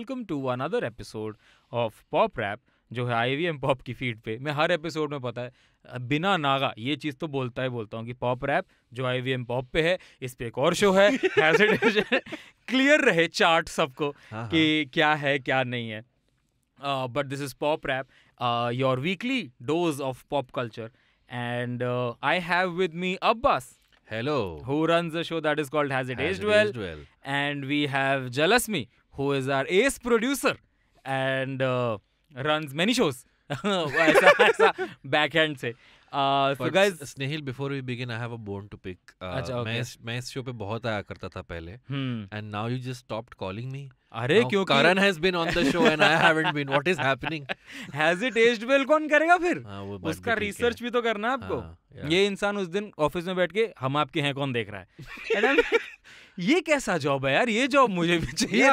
Welcome to another episode of pop rap जो है I V M pop की feed पे मैं हर एपिसोड में पता है बिना नागा ये चीज़ तो बोलता ही बोलता हूँ कि पॉप रैप जो आई वी एम पॉप पे है इस पे एक और शो है क्लियर रहे चार्ट सबको हाँ, कि क्या है क्या नहीं है but this is pop rap your weekly dose of pop culture and I have with me Abbas Hello. who runs a show that is called Has It Has Aged it Well? aged well? And we have Jalasmi, who is our ace producer and uh, runs many shows. Backhand से uh, so But guys S- Snehil, before we begin, I have a bone to pick. Uh, अच्छा, okay. मैं इस मैं इस show पे बहुत आया करता था पहले hmm, and now you just stopped calling me. अरे क्योंकि Karan has been on the show and I haven't been. What is happening? Has it aged well कौन करेगा फिर हाँ, वो उसका है। रिसर्च भी तो करना आपको हाँ. ये इंसान उस दिन ऑफ़िस में बैठ के हम आपके हैं कौन देख रहा है ये कैसा जॉब है यार ये जॉब मुझे भी चाहिए.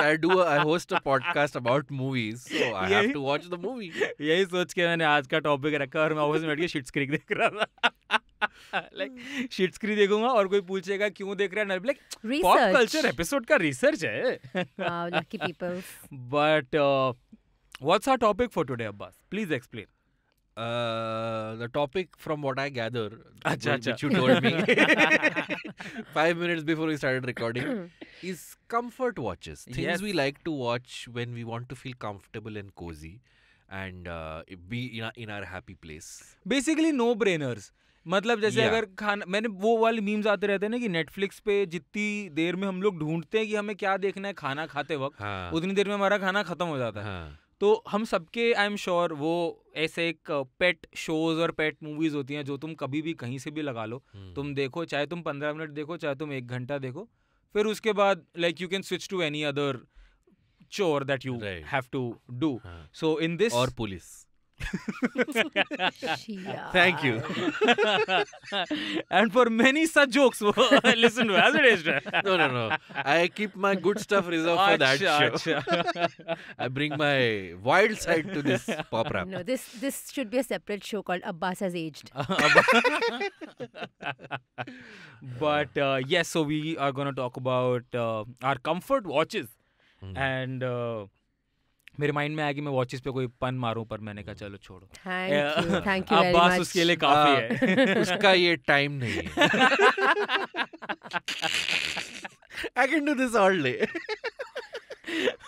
I do. A, I host a podcast about movies, so I have यही- to watch the movie. यही सोच के मैंने आज का टॉपिक रखा और मैं ऑफ़िस में बैठ के शिट्स क्रीक देख रहा था लाइक शिट्स क्रीक देखूँगा और कोई पूछेगा क्यों देख रहा है लाइक पॉप कल्चर एपिसोड का रिसर्च है Wow, lucky people. But what's our topic for today Abbas please explain Uh, the topic, from what I gather, Acha, wh- which you told me five minutes before we started recording, is comfort watches. Things Yes. we like to watch when we want to feel comfortable and cozy, and uh, be in our, in our happy place. Basically no brainers मतलब जैसे Yeah. अगर खाना मैंने वो वाले memes आते रहते हैं ना कि नेटफ्लिक्स पे जितनी देर में हम लोग ढूंढते हैं कि हमें क्या देखना है खाना खाते वक्त हाँ, उतनी देर में हमारा खाना खत्म हो जाता है हाँ, तो हम सबके आई एम श्योर वो ऐसे एक पेट शोज़ और पेट मूवीज़ होती हैं जो तुम कभी भी कहीं से भी लगा लो हम्म, तुम देखो चाहे तुम पंद्रह मिनट देखो चाहे तुम एक घंटा देखो फिर उसके बाद like you can switch to any other chore that you. Have to do. So in this और police. Thank you. and for many such jokes, listen to as it is. No, no, no. I keep my good stuff reserved for that show. I bring my wild side to this pop rap. No, this this should be a separate show called Abbas has aged. but uh, yes, so we are going to talk about uh, our comfort watches mm. and. Uh, मेरे mind में आया कि मैं watches पे कोई पन मारूं पर मैंने कहा चलो छोड़ो। थैंक यू थैंक यू उसके लिए काफ़ी है उसका ये टाइम नहीं है। I can do this all day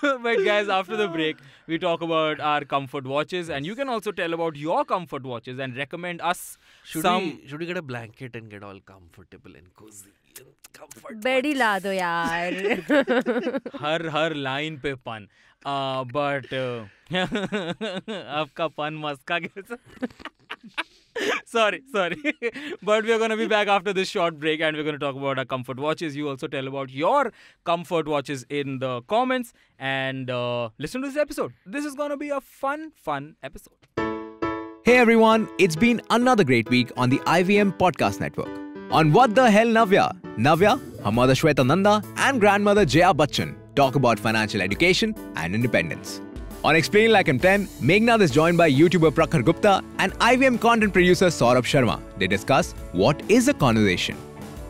but guys after the break we talk about our comfort watches and you can also tell about your comfort watches and recommend us should some should we get a blanket and get all comfortable and cozy bed ला दो यार हर हर line पे पन but आपका पन मस्का कैसा sorry sorry but we're going to be back after this short break and we're going to talk about our comfort watches you also tell about your comfort watches in the comments and uh, listen to this episode this is going to be a fun fun episode Hey everyone, it's been another great week on the IVM Podcast Network. On What the Hell Navya, Navya, her mother Shweta Nanda, and grandmother Jaya Bachchan talk about financial education and independence. On Explain Like I'm 10, Meghnad is joined by YouTuber Prakhar Gupta and IVM content producer Saurabh Sharma. They discuss what is a conversation.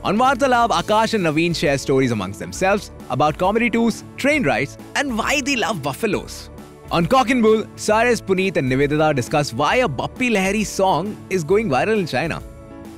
On Vartalab, Akash and Naveen share stories amongst themselves about comedy tours, train rides, and why they love buffaloes. On Cock and Bull, Cyrus, Puneet, and Nivedita discuss why a Bappi Lahiri song is going viral in China.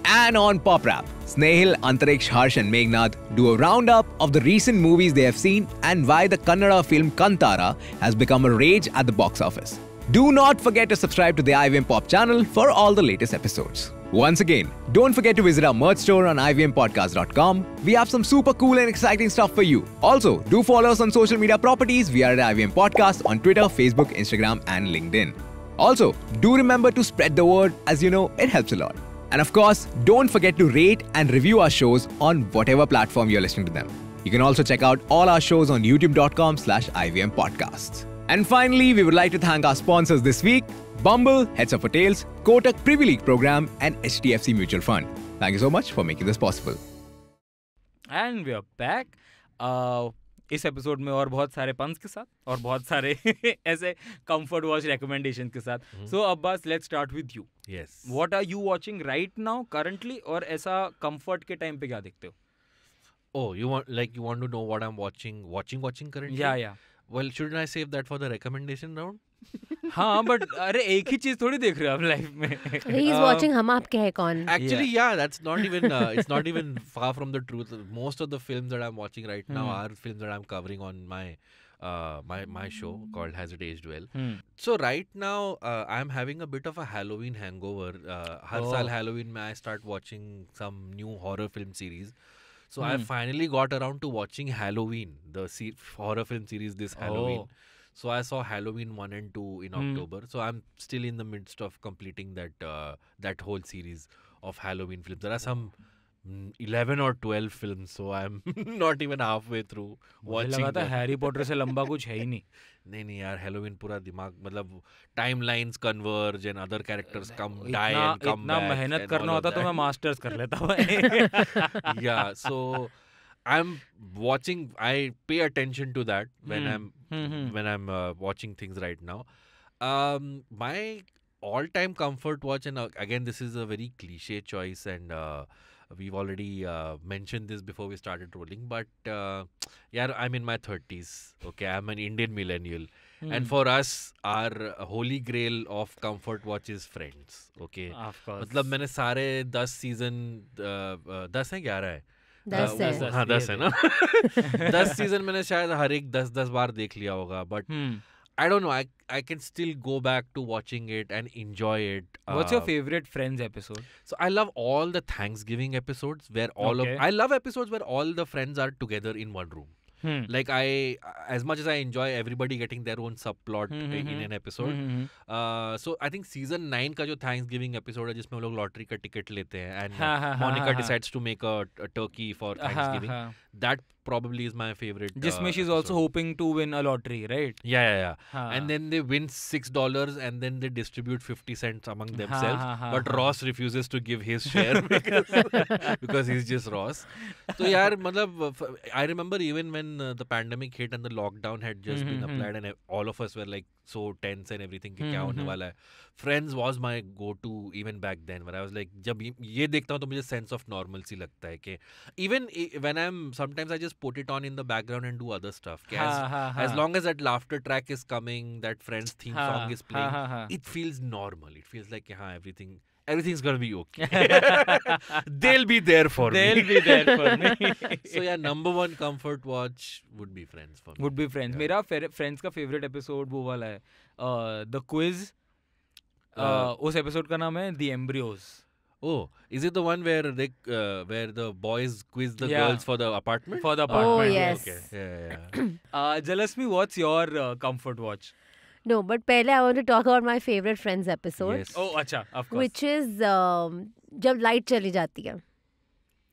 And on Pop Rap, Snehil, Antariksh, Harsh, and Meghnad do a roundup of the recent movies they have seen and why the Kannada film Kantara has become a rage at the box office. Do not forget to subscribe to the IVM Pop channel for all the latest episodes. Once again, don't forget to visit our merch store on ivmpodcast.com. We have some super cool and exciting stuff for you. Also, do follow us on social media properties. We are at IVM Podcast on Twitter, Facebook, Instagram, and LinkedIn. Also, do remember to spread the word as you know it helps a lot. And of course, don't forget to rate and review our shows on whatever platform you're listening to them. You can also check out all our shows on youtube.com slash IVM podcasts. And finally, we would like to thank our sponsors this week, Bumble, Heads Up for Tails, Kotak Privy League Program and HDFC Mutual Fund. Thank you so much for making this possible. And we're back. Uh, इस episode में और बहुत सारे puns के साथ और बहुत सारे ऐसे कंफर्ट वॉच रिकमेंडेशन के साथ। So Abbas let's start with you yes what are you watching right now currently और ऐसा कंफर्ट के टाइम पे क्या देखते हो? ओह you want like you want to know what I am watching watching watching currently या या well should I save that for the recommendation round हाँ बट अरे एक ही चीज थोड़ी देख रहे हो आप लाइफ में He is Uh, watching हम आपके है कौन. Actually, yeah, that's not even. Uh, it's not even far from the truth. Most of the films that I'm watching right now Hmm. are films that I'm covering on my uh, my my show called Has It Aged Well. Hmm. So right now, uh, I'm having a bit of a Halloween hangover. Uh, हर साल Oh. Halloween में I start watching some new horror film series. So I Hmm. finally got around to watching Halloween, the se- horror film series this Halloween. Oh. So I saw Halloween one and two in Hmm. October. So I'm still in the midst of completing that uh, that whole series of Halloween films. There are some mm, eleven or twelve films, so I'm not even halfway through मुझे watching. लगा था them. Harry Potter से लंबा कुछ है ही नहीं नहीं नहीं यार Halloween पूरा दिमाग मतलब timelines converge and other characters come die इतना and come इतना back. मेहनत and करना all of होता तो मैं that. मास्टर्स कर लेता भाई yeah, so I'm watching. I pay attention to that when Hmm. I'm Hmm, hmm. when I'm uh, watching things right now. Um, my all-time comfort watch, and uh, again, this is a very cliche choice, and uh, we've already uh, mentioned this before we started rolling. But uh, yeah, I'm in my 30s. Okay, I'm an Indian millennial, Hmm. and for us, our holy grail of comfort watch is Friends. Okay. Of course. मतलब मैंने सारे दस season दस है ग्यारह है दस Uh, है. दस, हाँ ये दस है ना दस सीजन मैंने शायद हर एक दस दस बार देख लिया होगा but Hmm. I don't know I I can still go back to watching it and enjoy it What's your favorite Friends episode? so i love all the thanksgiving episodes where all Okay. of i love episodes where all the friends are together in one room Hmm. like i as much as i enjoy everybody getting their own subplot mm-hmm. in hmm, an episode Hmm, hmm, hmm. uh, so i think season 9 का जो thanksgiving episode है जिसमें log लोग lottery का ticket लेते हैं and हाँ, हाँ, हाँ, Monica हाँ, ha. decides to make a, a turkey for हाँ, ha, हाँ. That probably is my favorite. जिसमें uh, she's also episode. hoping to win a lottery, right? Yeah, yeah, yeah. हाँ. And then they win six dollars, and then they distribute fifty cents among themselves. हाँ, हाँ, but हाँ. Ross refuses to give his share because, because he's just Ross. So यार मतलब uh, f- I remember even when uh, the pandemic hit and the lockdown had just been hmm, hmm. applied, and e- all of us were like so tense and everything कि क्या हम्म, होने हम्म. वाला है. Friends was my go-to even back then. When I was like जब ये- ये देखता हूँ तो मुझे sense of normalcy लगता है कि even i- when I'm sometimes I just put it on in the background and do other stuff. कि as, हाँ, हाँ, as हाँ. long as that laughter track is coming, that Friends theme हाँ, song is playing, हाँ, हाँ, हाँ. it feels normal. It feels like yeah, everything everything's gonna be okay. They'll be there for They'll me. be there for me. so yeah, number one comfort watch would be Friends for me. would be friends Yeah. मेरा friends का favourite episode वो वाला है the quiz Uh, उस episode का नाम है the embryos Oh, is it the one where they uh, where the boys quiz the Yeah. girls for the apartment? For the apartment. Oh, yes. Okay. Yeah, yeah. uh, Jalasmi, what's your uh, comfort watch? No, but पहले I want to talk about my favorite Friends episode, Yes. Oh, अच्छा of course. which is um, जब light चली जाती है.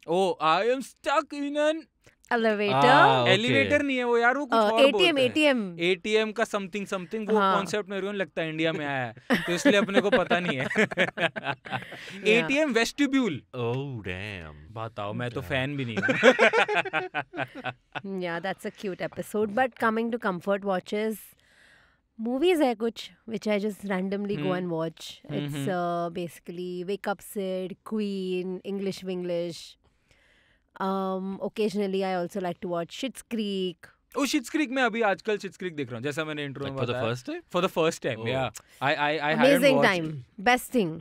Oh, I am stuck in an elevator ah, नहीं है वो यार वो एटीएम एटीएम एटीएम का समथिंग समथिंग वो कॉन्सेप्ट मेरे को लगता इंडिया में आया तो इसलिए अपने को पता नहीं है। एटीएम वेस्टिब्यूल oh, बताओ मैं तो फ़ैन भी नहीं cute episode but coming to comfort watches movies है कुछ which I just randomly go and watch it's basically Wake Sid Queen English Vinglish Um, occasionally I also like to watch Schitt's Creek. Oh, Shit's Creek में अभी आजकल Shit's Creek देख रहा हूँ जैसा मैंने इंट्रो Like में for the first time? for the first time Oh. yeah I I I hadn't Amazing time. Best thing.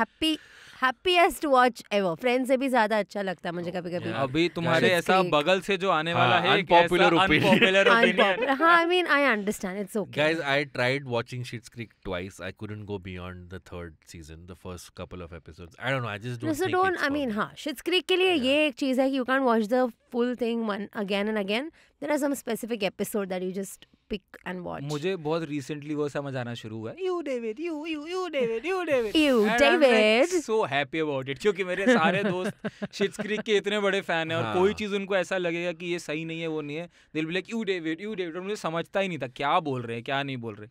Happy happiest watch ever. Friends से भी ज़्यादा अच्छा लगता है मुझे कभी कभी. अभी तुम्हारे ऐसा. बगल से जो आने हाँ, वाला है opinion Unpopular. हाँ, I mean I understand. It's okay. Guys, I tried watching Schitt's Creek twice. I couldn't go beyond the third season, the first couple of episodes. I don't know. I just don't. No, so think don't. it's I for mean, me. हाँ, Schitt's Creek के लिए Yeah. ये एक चीज़ है कि you can't watch the full thing one again and again. There are some specific episode that you just pick and watch. मुझे बहुत recently वो समझ आना शुरू हुआ you David you you you David you David You, David. So happy about it क्योंकि मेरे सारे दोस्त शिट्स क्रीक के इतने बड़े फ़ैन हैं और हाँ। कोई चीज़ उनको ऐसा लगेगा कि ये सही नहीं है वो नहीं है दिल be like you David you David और मुझे समझता ही नहीं था क्या बोल रहे हैं क्या नहीं बोल रहे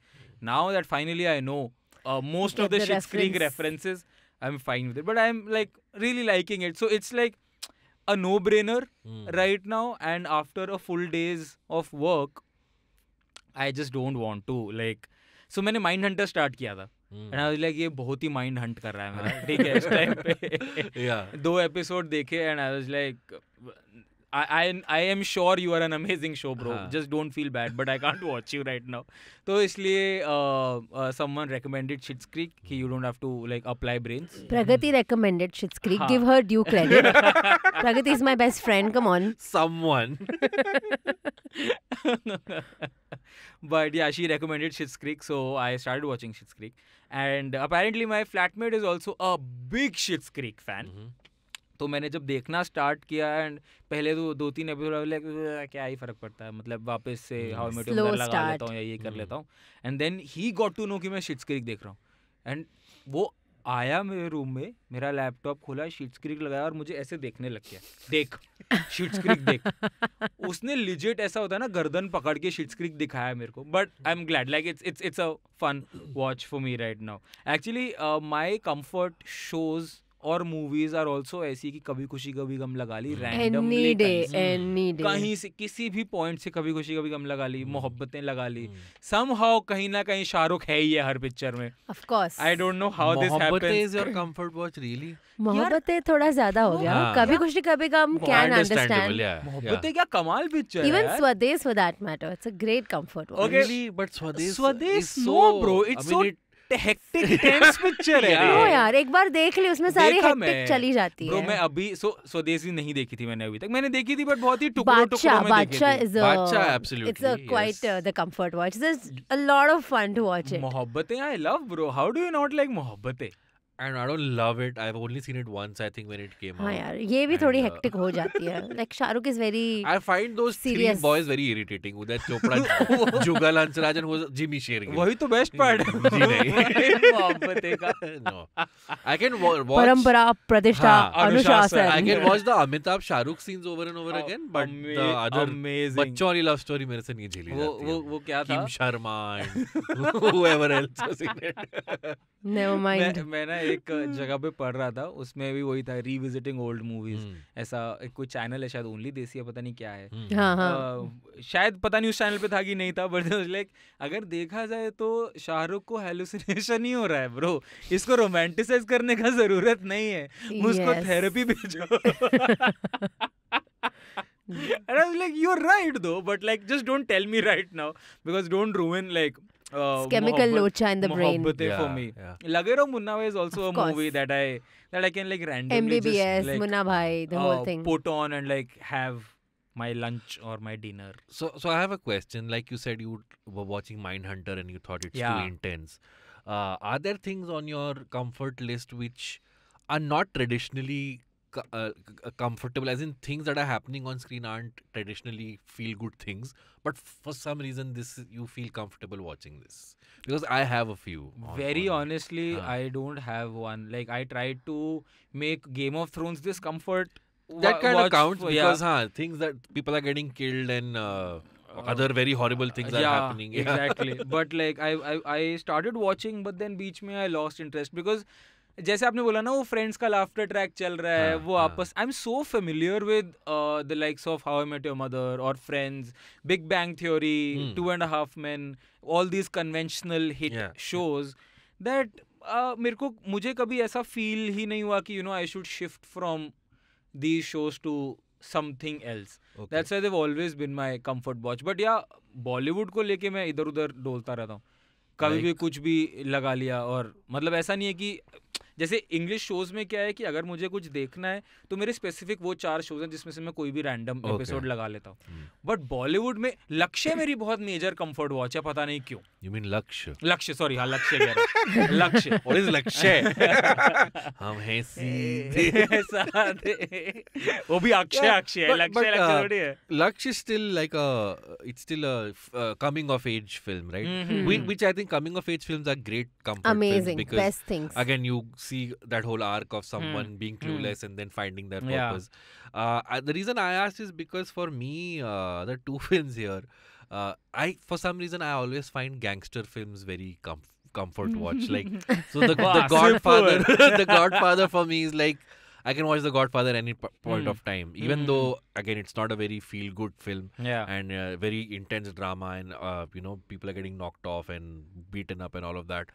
now that finally I know most of the the Schitt's Creek. References I am fine with it but I am like really liking it so it's like a no brainer mm. right now and after a full days of work i just don't want to like so मैंने Mindhunter start किया था Hmm. And I like ये बहुत ही mind Hunt कर रहा है मेरा ठीक है इस टाइम पे. दो एपिसोड देखे and I was like I, I I am sure you are an amazing show, bro. हाँ. Just don't feel bad, but I can't watch you right now. तो इसलिए uh, uh, someone recommended Schitt's Creek कि you don't have to like apply brains. Pragati recommended Schitt's Creek. हाँ. Give her due credit. Pragati is my best friend. Come on. Someone. but yeah, she recommended Schitt's Creek, so I started watching Schitt's Creek. And apparently, my flatmate is also a big Schitt's Creek fan. Mhm. तो मैंने जब देखना start किया and पहले तो दो तीन episode क्या ही फ़र्क पड़ता है? मतलब वापस से Hmm. हाउ मेट Slow लगा लेता हूँ या ये कर Hmm. लेता हूँ। And then he got to know कि मैं शिट्स क्रीक देख रहा हूँ। एंड वो आया मेरे रूम में मेरा लैपटॉप खोला शिट्स क्रीक लगाया और मुझे ऐसे देखने लग गया। देख शिट्स क्रीक देख। उसने लिजिट ऐसा होता है ना गर्दन पकड़ के शिट्स क्रीक दिखाया मेरे को। But I am glad like it's it's it's a fun watch for me right now actually my comfort shows और मूवीज़ आर ऑल्सो ऐसी कि कभी खुशी कभी गम लगा ली रैंडमली कहीं से किसी भी पॉइंट से कभी खुशी कभी गम लगा ली मोहब्बतें लगा ली। सम हाउ कहीं ना कहीं शाहरुख है ही है हर पिक्चर में। I don't know how this comfort watch really Mohabbatein थोड़ा ज़्यादा हो गया। कभी खुशी कभी गम कैन अंडरस्टैंड मोहब्बतें क्या कमाल picture even Swades for that matter it's a great comfort okay but Swades Swades so bro it's so hectic tense picture है. नो यार एक बार देख ली उसमें सारी हेक्टिक चली जाती है। मैं अभी सो स्वदेशी नहीं देखी थी मैंने अभी तक। मैंने देखी थी बट बहुत ही टुकड़ों टुकड़ों में देखी थी। is a Bacha, quite the comfort watch this a lot of fun to watch it. Mohabbatein I love bro how do you not like Mohabbatein? And I don't love it. I've only seen it once, I think, when it came हाँ out. यार ये भी थोड़ी uh, hectic हो जाती है like Shahrukh is very I find those Serious. three boys very irritating. Uday Chopra, Jugal Hansraj, and who's Jimmy Shergill. वही तो बेस्ट पार्ट जी नहीं। मोहब्बतें का no, I can wa- watch. परंपरा प्रतिष्ठा हाँ, अनुशासन। अनुशासन I can watch the Amitabh Shahrukh scenes over and over Oh, again, but the other amazing. बच्चों वाली love story मेरे से नहीं झेली वो जाती वो है. वो क्या था Kim Sharma and whoever else was in it. Never mind मैं ना एक जगह पे पढ़ रहा था उसमें भी वही था रीविजिटिंग ओल्ड मूवीज़ ऐसा एक कोई चैनल है शायद ओनली देसी है पता नहीं क्या है। hmm. हाँ हाँ। शायद पता नहीं उस चैनल पे था कि नहीं था बट लाइक अगर देखा जाए तो शाहरुख को हेलुसिनेशन ही हो रहा है ब्रो इसको रोमांटिसाइज करने का ज़रूरत नहीं है। उसको Yes. थेरेपी भेजो। And I was like, you're right though, but like, just don't tell me right now because don't ruin like uh, chemical locha in the brain. Yeah, for me. Yeah. Lagero Munna is also of a course. movie that I that I can like randomly MBBS, just, like, Munna Bhai, the uh, whole thing. Put on and like have my lunch or my dinner. So so I have a question. Like you said, you were watching Mindhunter and you thought it's yeah. too intense. Uh, are there things on your comfort list which are not traditionally uh, comfortable as in things that are happening on screen aren't traditionally feel good things but for some reason this you feel comfortable watching this because i have a few on, very on honestly huh. i don't have one like i tried to make game of thrones this comfort that kind of counts because yeah. huh, things that people are getting killed and uh, uh other very horrible things uh, yeah, are happening yeah. exactly but like I, I i started watching but then beach me i lost interest because जैसे आपने बोला ना वो friends का laughter track चल रहा है हाँ, वो हाँ. आपस I am so familiar with the likes of How I Met Your Mother और Friends Big Bang Theory. Two and half man all these conventional hit shows that मेरे को मुझे कभी ऐसा फील ही नहीं हुआ कि you know I should shift from these shows to something else that's why they've always been my comfort watch. But yeah Bollywood को लेके मैं इधर उधर डोलता रहता हूँ। कभी like, भी कुछ भी लगा लिया और मतलब ऐसा नहीं है कि जैसे इंग्लिश शोज़ में क्या है कि अगर मुझे कुछ देखना है तो मेरे स्पेसिफिक वो चार शोज़ हैं जिसमें से मैं कोई भी रैंडम Okay. एपिसोड लगा लेता हूँ Hmm. बट बॉलीवुड में लक्ष्य मेरी बहुत मेजर कंफर्ट वॉच है पता नहीं क्यों You mean Lakshya? Lakshya sorry हाँ लक्ष्य। लक्ष्य What is Lakshya? हम हैं सीधे सादे। वो भी अक्षय अक्षय है but- लक्ष्य but, लक्ष्य uh, थोड़ी है Lakshya is still like a, it's still a f- uh, coming of age film, right? Mhm. Whi- Which I think coming of age films are great comfort films amazing because best things again you see that whole arc of someone being Hmm. clueless and then finding their Yeah. purpose. Uh, I- the reason I asked is because for me, uh, the two films here, uh, I for some reason I always find gangster films very comf- comfort watch. Like so, the, the Godfather, the Godfather for me is like. I can watch The Godfather any p- point Hmm. of time, even Hmm. though again it's not a very feel-good film yeah and uh, very intense drama and uh, you know people are getting knocked off and beaten up and all of that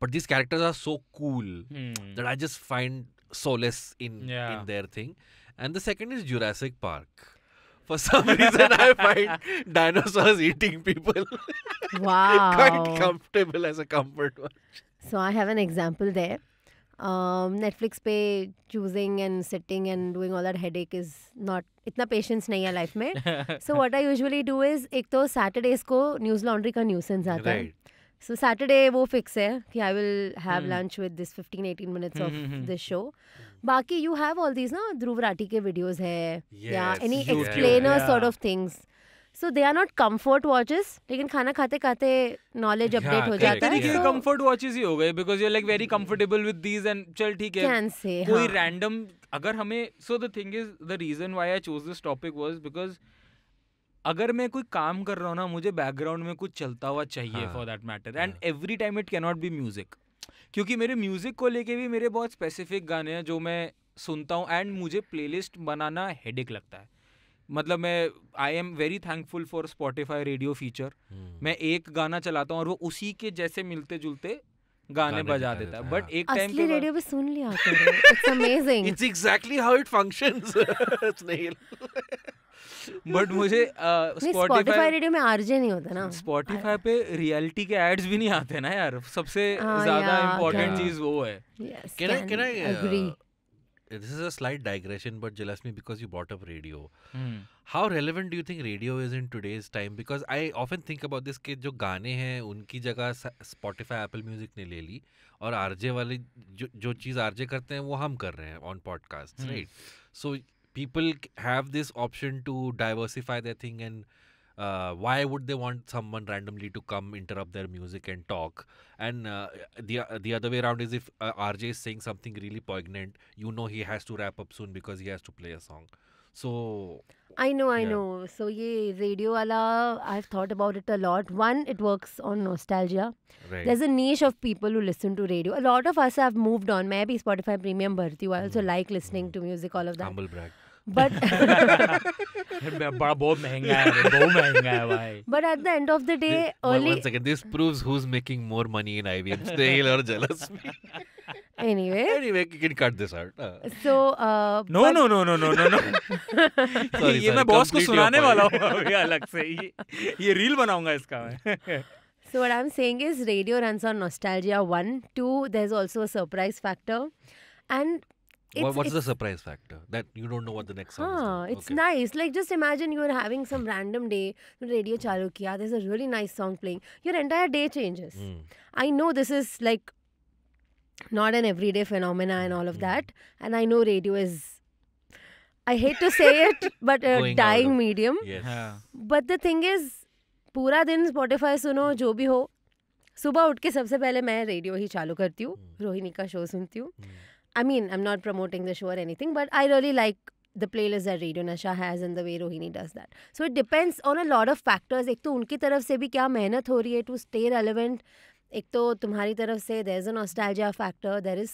but these characters are so cool Hmm. that i just find solace in Yeah. in their thing and the second is jurassic park For some reason, I find dinosaurs eating people quite Wow. comfortable as a comfort one. So I have an example there. Um, Netflix पे choosing and sitting and doing all that headache is not इतना patience नहीं है life में. So what I usually do is एक तो Saturdays को news laundry का nuisance आता है. Right. So Saturday वो fix है कि I will have Hmm. lunch with this 15-18 minutes of Hmm, hmm, hmm. this show. बाकी you have all these ना ध्रुव राठी के videos है या explainer sort yeah. of things. So they are not comfort watches लेकिन खाना खाते खाते knowledge Yeah, update हो जाता है. तरीके So कंफर्ट वॉचेस ही हो गए because you like very comfortable with these and चल ठीक है can say कोई हाँ. रैंडम अगर हमें so the thing is the reason why I chose this topic was because अगर मैं कोई काम कर रहा हूँ ना मुझे बैकग्राउंड में कुछ चलता हुआ चाहिए for that matter and. Every time it cannot be music क्योंकि मेरे म्यूज़िक को लेके भी मेरे बहुत स्पेसिफिक गाने हैं जो मैं सुनता हूँ एंड मुझे प्लेलिस्ट बनाना हेडेक लगता है मतलब मैं I am very thankful for Spotify radio feature. मैं एक गाना चलाता हूँ और वो उसी के जैसे मिलते जुलते गाने गाने बजा देता है बट हाँ। एक टाइम असली के रेडियो पे सुन लिया it's amazing It's exactly how it functions. Snail. But मुझे स्पॉटिफाई रेडियो में आरजे नहीं होता ना स्पॉटिफाई पे रियलिटी के एड्स भी नहीं आते ना यार सबसे हाँ, ज़्यादा इम्पोर्टेंट चीज़ वो है Can I? Can I? Uh, this is a slight digression, but Jalasmi, because you brought up radio, hmm, how relevant do you think radio is in today's time? Because I often think about this कि जो गाने हैं उनकी जगह Spotify, Apple Music ने ले ली और RJ वाले जो जो चीज़ आरजे करते हैं वो हम कर रहे हैं on podcast Hmm. Right so people have this option to diversify their thing and uh, why would they want someone randomly to come interrupt their music and talk? And uh, the the other way around is if uh, RJ is saying something really poignant, you know he has to wrap up soon because he has to play a song. So I know, I yeah. know. So yeah, radio ala, I've thought about it a lot. One, it works on nostalgia. Right. There's a niche of people who listen to radio. A lot of us have moved on. Maybe Spotify Premium But I also mm. like listening mm. to music, all of that. Humble brag. But बड़ा बहुत महँगा है बहुत महँगा है भाई। But at the end of the day early one second this proves who is making more money in IBM stale और jealous anyway anyway you can cut this out so no no no no no no no sorry ये मैं boss को सुनाने वाला हूँ अभी अलग से। ये ये रील बनाऊँगा इसका मैं। So what I'm saying is radio runs on nostalgia one. Two there's also a surprise factor. And it's, what, what's the it's, surprise factor that you don't know what the next song ah, is doing? it's Okay. nice. Like just imagine you're having some random day, radio chalu kiya, there's a really nice song playing. Your entire day changes. Hmm. I know this is like not an everyday phenomena and all of Mm. that. And I know radio is I hate to say it, but a Going out dying of- medium. yes but the thing is पूरा दिन Spotify सुनो जो भी हो सुबह उठ के सबसे पहले मैं रेडियो ही चालू करती हूँ Hmm. रोहिणी का शो सुनती हूँ mean I am not promoting the show और anything but I really like the playlist that radio Nasha has and the way Rohini does that so it depends on a lot of factors एक तो उनकी तरफ़ से भी क्या मेहनत हो रही है टू स्टे रेलिवेंट एक तो तुम्हारी तरफ़ से there is a nostalgia factor there is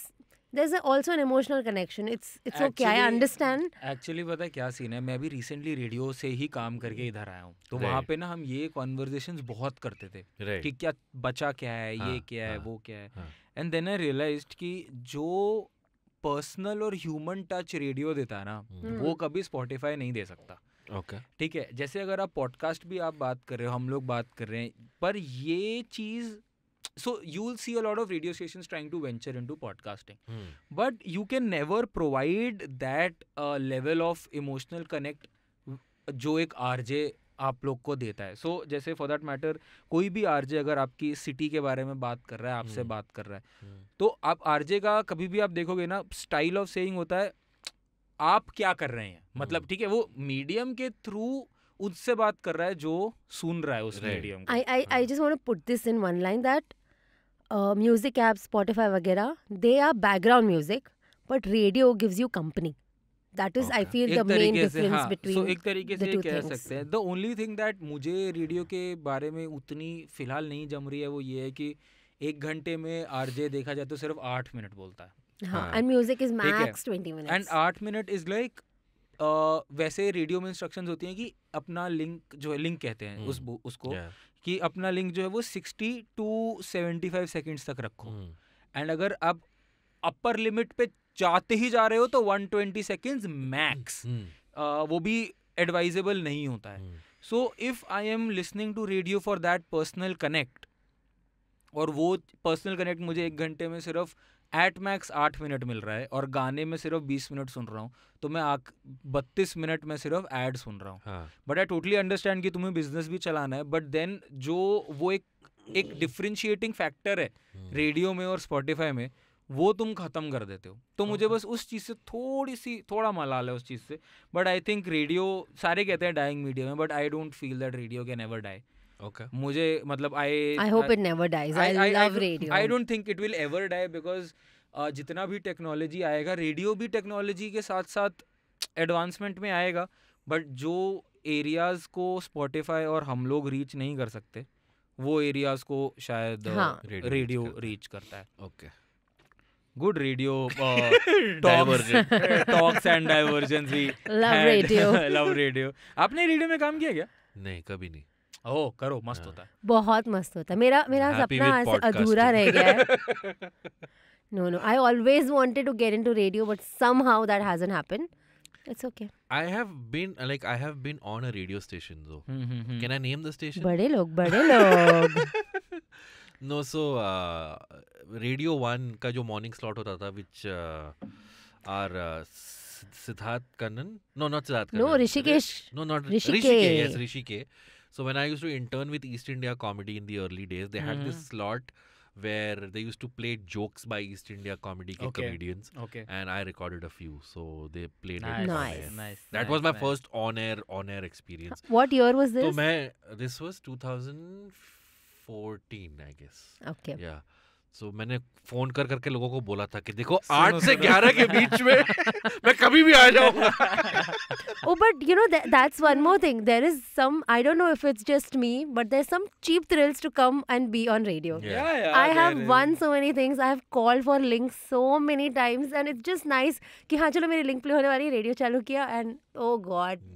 there is also an emotional connection it's it's okay I Actually- understand पता क्या सीन है? मैं भी रिसेंटली रेडियो से ही काम करके इधर आया हूँ। तो वहाँ पे ना हम ये कॉन्वर्जेशंस बहुत करते थे right. कि क्या बचा क्या है ये हाँ, क्या है हाँ, वो क्या है. एंड देन आई रियलाइज्ड कि जो पर्सनल और ह्यूमन टच रेडियो देता है ना Hmm. वो कभी स्पॉटिफाई नहीं दे सकता okay ठीक है जैसे अगर आप पॉडकास्ट भी आप बात कर रहे हो हम लोग बात कर रहे हैं पर ये चीज़ so you will see a lot of radio stations trying to venture into podcasting Hmm. but you can never provide that uh, level of emotional connect जो एक आरजे आप लोग को देता है सो so, जैसे फॉर दैट मैटर कोई भी आरजे अगर आपकी सिटी के बारे में बात कर रहा है आपसे हम्म। बात कर रहा है Hmm. तो आप आरजे का कभी भी आप देखोगे ना स्टाइल ऑफ़ सेइंग होता है आप क्या कर रहे हैं मतलब हम्म। ठीक है वो मीडियम के थ्रू उससे बात कर रहा है जो सुन रहा है उस मीडियम को I, I, I हाँ. just want to put this in one line that uh, music apps, Spotify, वगैरह, they are background music, but radio gives you company. That is, I Okay. feel, एक the main तरीके से difference हाँ between. so एक तरीके से कह सकते हैं द ओनली थिंग दैट मुझे रेडियो के बारे में उतनी फ़िलहाल नहीं जम रही है वो ये है कि एक घंटे में आरजे देखा जाए तो सिर्फ़ आठ मिनट बोलता है and music is ठीक है. max 20 minutes. एंड आठ मिनट इज़ लाइक वैसे रेडियो में इंस्ट्रक्शंस होती हैं कि अपना लिंक जो है लिंक कहते हैं उस हम्म, उसको yeah कि अपना लिंक जो है वो sixty to seventy five seconds तक रखो Hmm. एंड अगर आप अपर लिमिट पे जाते ही जा रहे हो तो वन ट्वेंटी सेकेंड्स मैक्स. वो भी एडवाइजेबल नहीं होता है. So if I am listening to radio for that personal connect और वो पर्सनल कनेक्ट मुझे एक घंटे में सिर्फ़ एट मैक्स आठ मिनट मिल रहा है और गाने में सिर्फ़ बीस मिनट सुन रहा हूँ तो मैं आक बत्तीस मिनट में सिर्फ़ एड सुन रहा हूँ बट आई टोटली अंडरस्टैंड कि तुम्हें बिज़नेस भी चलाना है बट देन जो वो एक एक डिफ्रेंशिएटिंग फैक्टर है. रेडियो में और स्पॉटिफाई में वो तुम खत्म कर देते हो तो मुझे बस उस चीज़ से थोड़ी सी थोड़ा मलाल है उस चीज़ से बट आई थिंक रेडियो सारे कहते हैं डाइंग मीडियम में but I don't feel that radio can ever die Okay. मुझे मतलब I I hope it never dies. I, love radio. I don't think it will ever die because जितना भी technology आएगा radio भी technology के साथ साथ एडवांसमेंट में आएगा बट जो एरियाज़ को स्पॉटिफाई और हम लोग रीच नहीं कर सकते वो एरियाज़ को शायद हाँ। Radio रेडियो रीच करता है। रीच करता good radio. Talks and diversion भी Love radio. लव रेडियो आपने रेडियो में काम किया क्या नहीं कभी नहीं ओह करो मस्त हाँ। होता है बहुत मस्त होता है मेरा मेरा सपना with ऐसे अधूरा रह गया है no no I always wanted to get into radio but somehow that hasn't happened it's okay I have been like I have been on a radio station though. Hmm, hmm, hmm. Can I name the station? बड़े लोग बड़े लोग No, so uh, Radio One का जो morning slot होता था, which uh, are uh, Sid- Siddharth Kannan. No, not Siddharth No, Kannan. Rishikesh. No, not Rishike. Rishike. Yes, Rishike. So when I used to intern with East India Comedy in the early days, they had this Mhm. slot where they used to play jokes by East India Comedy के Okay. comedians, Okay. and I recorded a few. So they played Nice. it. on Nice. air. Nice. That nice, was my nice. first on air on air experience. What year was तो this मैं this was 2014 I guess. Okay या so मैंने phone कर करके लोगों को बोला था कि देखो आठ से। ग्यारह के बीच में मैं कभी भी आ जाऊँगा Oh, but you know that that's one more thing. There is some I don't know if it's just me, but there's some cheap thrills to come and be on radio. Yeah. Yeah, yeah. I have there won is. so many things. I have called for links so many times, and it's just nice कि हाँ चलो मेरी link play होने वाली radio चालू किया and oh god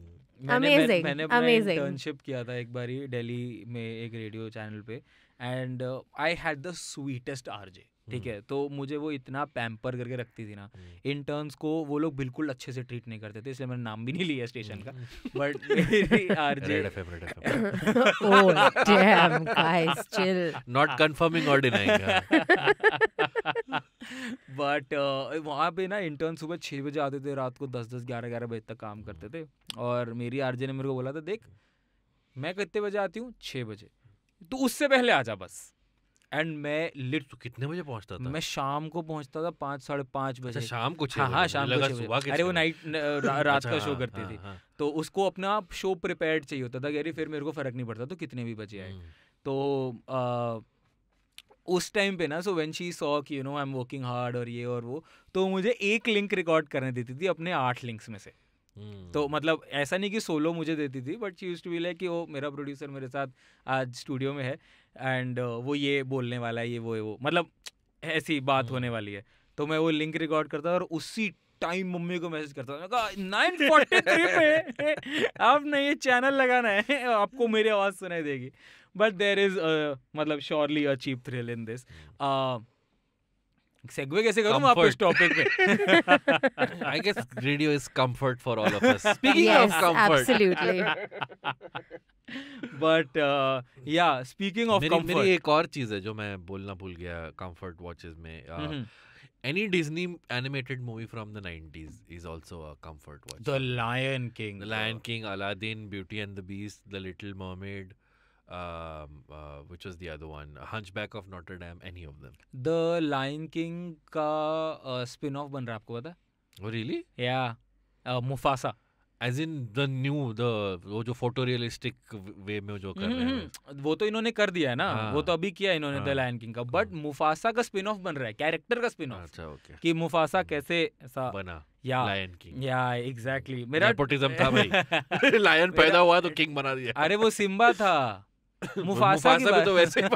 Amazing, मैंने अपना. इंटर्नशिप किया था एक बारी दिल्ली में एक रेडियो चैनल पे and I had the sweetest RJ ठीक। है तो मुझे वो इतना पैम्पर करके रखती थी ना। इंटर्न्स को वो लोग बिल्कुल अच्छे से ट्रीट नहीं करते थे इसलिए मैंने नाम भी नहीं लिया स्टेशन का। बट मेरी आरजे नॉट कंफर्मिंग और डिनाइंग बट वहाँ पे ना इंटर्न सुबह छः बजे आते थे रात को दस दस ग्यारह ग्यारह बजे तक काम करते थे और मेरी आरजे ने मेरे को बोला था देख मैं कितने बजे आती हूँ छः बजे तो उससे पहले आ जा बस एंड मैं लिट तो कितने बजे पहुँचता था? मैं शाम को पहुँचता था पाँच साढ़े पाँच अच्छा बजे। शाम को हाँ हाँ शाम को सुबह अरे वो नाइट रात अच्छा, का शो करती हाँ, थी। हाँ। तो उसको अपना शो प्रिपेयर्ड चाहिए होता था कि अरे फिर मेरे को फ़र्क नहीं पड़ता तो कितने भी बजे आए। हम्म, तो आ, उस टाइम पे ना सो व्हेन शी सॉ कि you know I am working hard और ये और वो तो मुझे एक लिंक रिकॉर्ड करने देती थी अपने आठ लिंक्स में से। हम्म, तो मतलब ऐसा नहीं कि सोलो मुझे देती थी but she use to be like कि वो मेरा प्रोड्यूसर मेरे साथ आज स्टूडियो में है। एंड वो ये बोलने वाला है ये वो है वो मतलब ऐसी बात हम्म। होने वाली है। तो मैं वो लिंक रिकॉर्ड करता और उसी टाइम मम्मी को मैसेज करता था कहा नाइन फोर्टी थ्री पे आपने ये चैनल लगाना है आपको मेरी आवाज़ सुनाई देगी। बट देर इज़ मतलब surely a cheap thrill in this segue कैसे करूँ मैं आपको इस टॉपिक पे I guess radio is comfort for all of us. Speaking yes of comfort, absolutely but या स्पीकिंग ऑफ़ मेरी मेरी कंफर्ट एक और चीज़ है जो मैं बोलना भूल गया कंफर्ट वॉचेस में हम्म। Any Disney animated movie from the 90s is also a comfort watch the Lion King The Lion King, Aladdin, Beauty and the Beast, The Little Mermaid, um, uh, which was the other one? Hunchback of Notre Dame, any of them. The Lion King का spin off बन रहा है आपको पता Oh, really? या Mufasa As in the new, the वो जो photorealistic way में जो कर रहे हैं। हम्म, वो तो इन्होंने कर दिया है ना। हाँ। वो तो अभी किया इन्होंने द हाँ। लायन किंग का। बट मुफासा का स्पिन ऑफ़ बन रहा है कैरेक्टर का स्पिन ऑफ़ अच्छा ओके कि मुफासा कैसे ऐसा बना या। लायन किंग या एग्जैक्टली मेरा नेपोटिज्म था भाई। लायन पैदा हुआ तो किंग बना दिया। अरे वो सिम्बा था। मुफासा की भी तो वैसे ही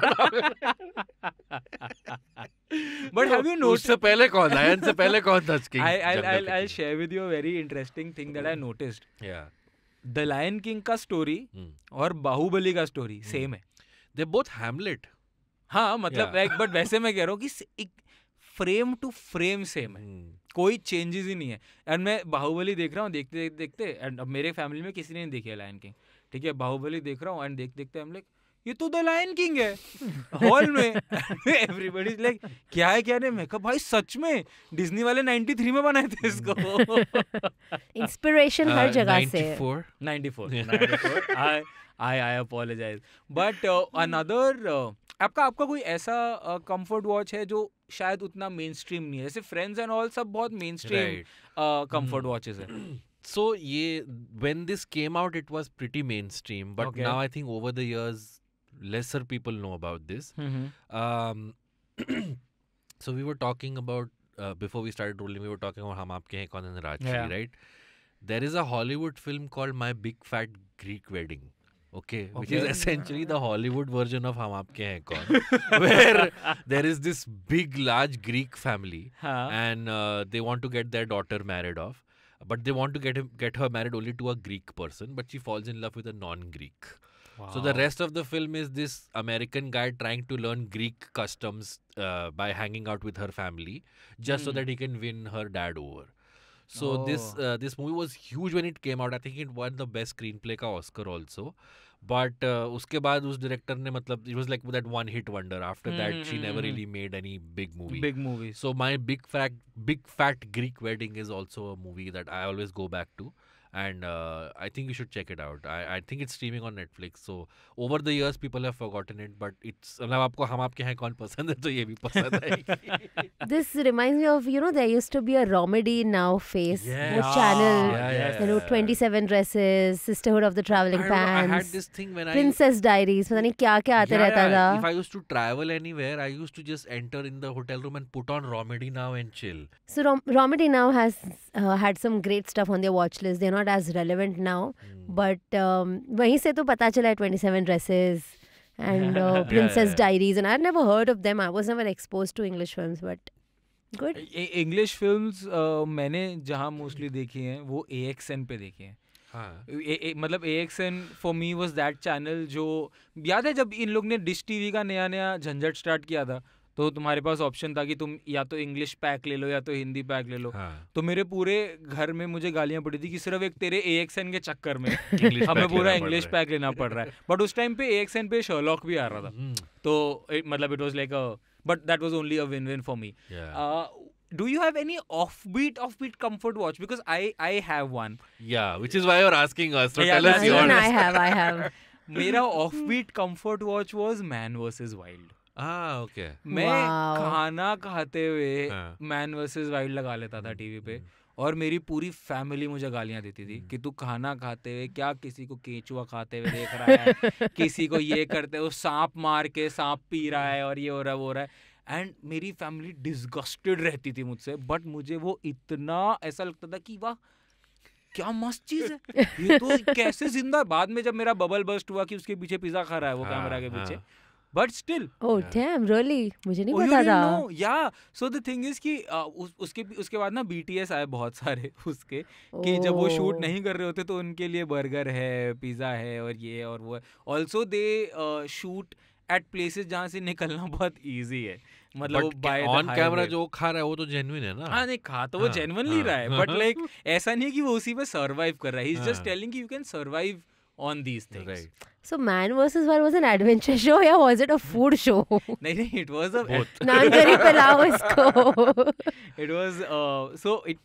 But have you noticed- उससे पहले कौन लायन से पहले कौन था king I'll, I'll, I'll share with you a very interesting thing that I noticed. yeah. The Lion King का स्टोरी Hmm. और बाहुबली का स्टोरी सेम है। They both hamlet. हाँ मतलब लाइक बट वैसे मैं कह रहा हूँ कि एक फ्रेम टू फ्रेम सेम है। Hmm. कोई चेंजेस ही नहीं है। एंड मैं बाहुबली देख रहा हूँ देखते देखते देखते एंड अब मेरे फैमिली में किसी ने नहीं देखी है लायन किंग ठीक है बाहुबली देख रहा हूँ एंड देख देखते हम लाइक ये तो द लायन किंग है हॉल में एवरीबॉडी लाइक क्या है क्या नहीं मैं कहा भाई सच में डिज्नी वाले 93 में बनाए थे इसको इंस्पिरेशन हर Uh, जगह से 94. 94 Yeah. 94 I I I apologize but uh, uh, आपका आपका कोई ऐसा कंफर्ट वॉच है जो शायद उतना मेन स्ट्रीम नहीं है जैसे फ्रेंड्स एंड ऑल सब बहुत mainstream Right. Comfort. Watches है So yeah, when this came out, it was pretty mainstream. But Okay. now I think over the years, lesser people know about this. Um, so we were talking about uh, before we started rolling. We were talking about Hum Aapke Hain Kaun and Rajshri, Yeah. right? There is a Hollywood film called My Big Fat Greek Wedding. Okay, which is essentially the Hollywood version of Hum Aapke Hain Kaun, where there is this big, large Greek family, हाँ and uh, they want to get their daughter married off, but they want to get him, get her married only to a Greek person, but she falls in love with a non-Greek. So the rest of the film is this American guy trying to learn Greek customs uh, by hanging out with her family, just so Hmm. that he can win her dad over. So this Oh. uh, this movie was huge when it came out. I think it won the best screenplay का Oscar also. But uh, उसके बाद उस director ने मतलब it was like that one hit wonder. After that, she Hmm, never hmm, hmm. really made any big movie. big movies So my big fat big fat Greek wedding is also a movie that I always go back to, and uh, I think you should check it out. I, I think it's streaming on Netflix. So over the years, people have forgotten it, but it's मतलब आपको हम आपके हैं कौन पसंद है तो ये भी पसंद है This reminds me of, you know, there used to be a Romedy Now face. Yeah. वो channel. Yeah, yeah, You know, yeah. 27 Dresses, Sisterhood of the Traveling I, remember I had Pants, this thing when I Princess Diaries. पता नहीं क्या क्या आते Yeah, रहता yeah, था. If I used to travel anywhere, I used to just enter in the hotel room and put on Romedy now and chill. So Rom- Romedy Now has uh, had some great stuff on their watch list. They're not not as relevant now but वहीं से तो पता चला है twenty seven dresses and Princess Diaries and I never heard of them I was never expose to English films but good English films मैंने जहाँ mostly देखी हैं वो ए एक्स एन पे देखी हैं। हाँ। मतलब A X N for me was that channel जो याद है जब इन लोग ने डिश टी वी का नया नया झंझट स्टार्ट किया था? तो तुम्हारे पास ऑप्शन था कि तुम या तो इंग्लिश पैक ले लो या तो हिंदी पैक ले लो हाँ तो मेरे पूरे घर में मुझे गालियाँ पड़ी थी कि सिर्फ़ एक तेरे ए एक्स एन के चक्कर में हमें पूरा इंग्लिश पैक लेना पड़ रहा है बट उस टाइम पे ए एक्स एन पे शर्लॉक भी आ रहा था Hmm. तो मतलब it was like but that was only a win win for me Uh, do you have any offbeat offbeat comfort watch because i i have one Yeah, which is why you're asking us. So Yeah, tell us yours. I have, I have. मेरा offbeat comfort watch was man versus wild Ah, okay. मैं Wow. खाना खाते हुए हाँ. Man versus wild लगा लेता था TV पे और मेरी पूरी फैमिली मुझे गालियाँ देती थी कि तू खाना खाते हुए क्या किसी को केचुआ खाते हुए देख रहा है किसी को ये करते हुए सांप मार के सांप पी रहा है और ये हो रहा है वो हो रहा है एंड मेरी फैमिली डिसगस्टेड रहती थी मुझसे बट मुझे वो इतना ऐसा लगता था कि वाह क्या मस्त चीज़ है ये तो कैसे ज़िंदा बाद में जब मेरा बबल बस्ट हुआ कि उसके पीछे पिज्जा खा रहा है वो हाँ, कैमरा के पीछे हाँ. But still Oh Yeah. damn, really? मुझे नहीं Oh, पता था. Yeah. So the thing is कि uh, उस, उसके उसके बाद ना BTS आए बहुत सारे उसके कि जब वो शूट Oh. नहीं कर रहे होते तो उनके लिए बर्गर है पिज़्ज़ा है और ये और वो है also they shoot at places जहाँ से निकलना बहुत इजी है मतलब वो But बाय जो खा रहा है वो तो genuine है ना हाँ नहीं खा तो वो हाँ, जेनवनली हाँ, रहा है बट हाँ। लाइक ऐसा नहीं है कि वो उसी पे सरवाइव कर रहा है ही इज़ जस्ट हाँ. Telling you can survive on these things Right. So Man vs. Wild was an adventure show या was it a food show? नहीं नहीं it was a Both. Naan curry पिलाओ इसको. It was so it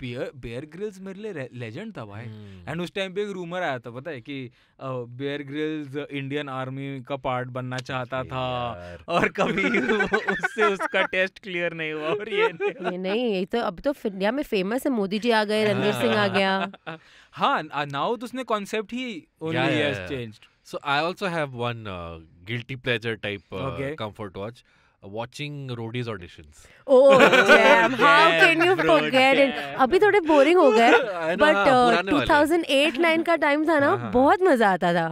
Bear Bear Grylls मेरे लिए legend था भाई Hmm. And उस टाइम पे एक रूमर आया था पता है कि बियर ग्रिल्स इंडियन आर्मी का पार्ट बनना चाहता था और कभी उससे उसका टेस्ट क्लियर नहीं हुआ और ये नहीं नहीं ये तो अब तो इंडिया में फ़ेमस है मोदी जी आ गए रणवीर सिंह आ गया हाँ नाउ तो उसने concept he only Yeah, yeah, has yeah. Changed So I also have one uh, guilty pleasure type uh, Okay. comfort watch. Uh, watching roadies auditions. Oh damn how can you bro, forget damn. it अभी थोड़े boring हो गए but हाँ, पुराने 2008-9 का time था ना हाँ, हाँ, बहुत मज़ा आता था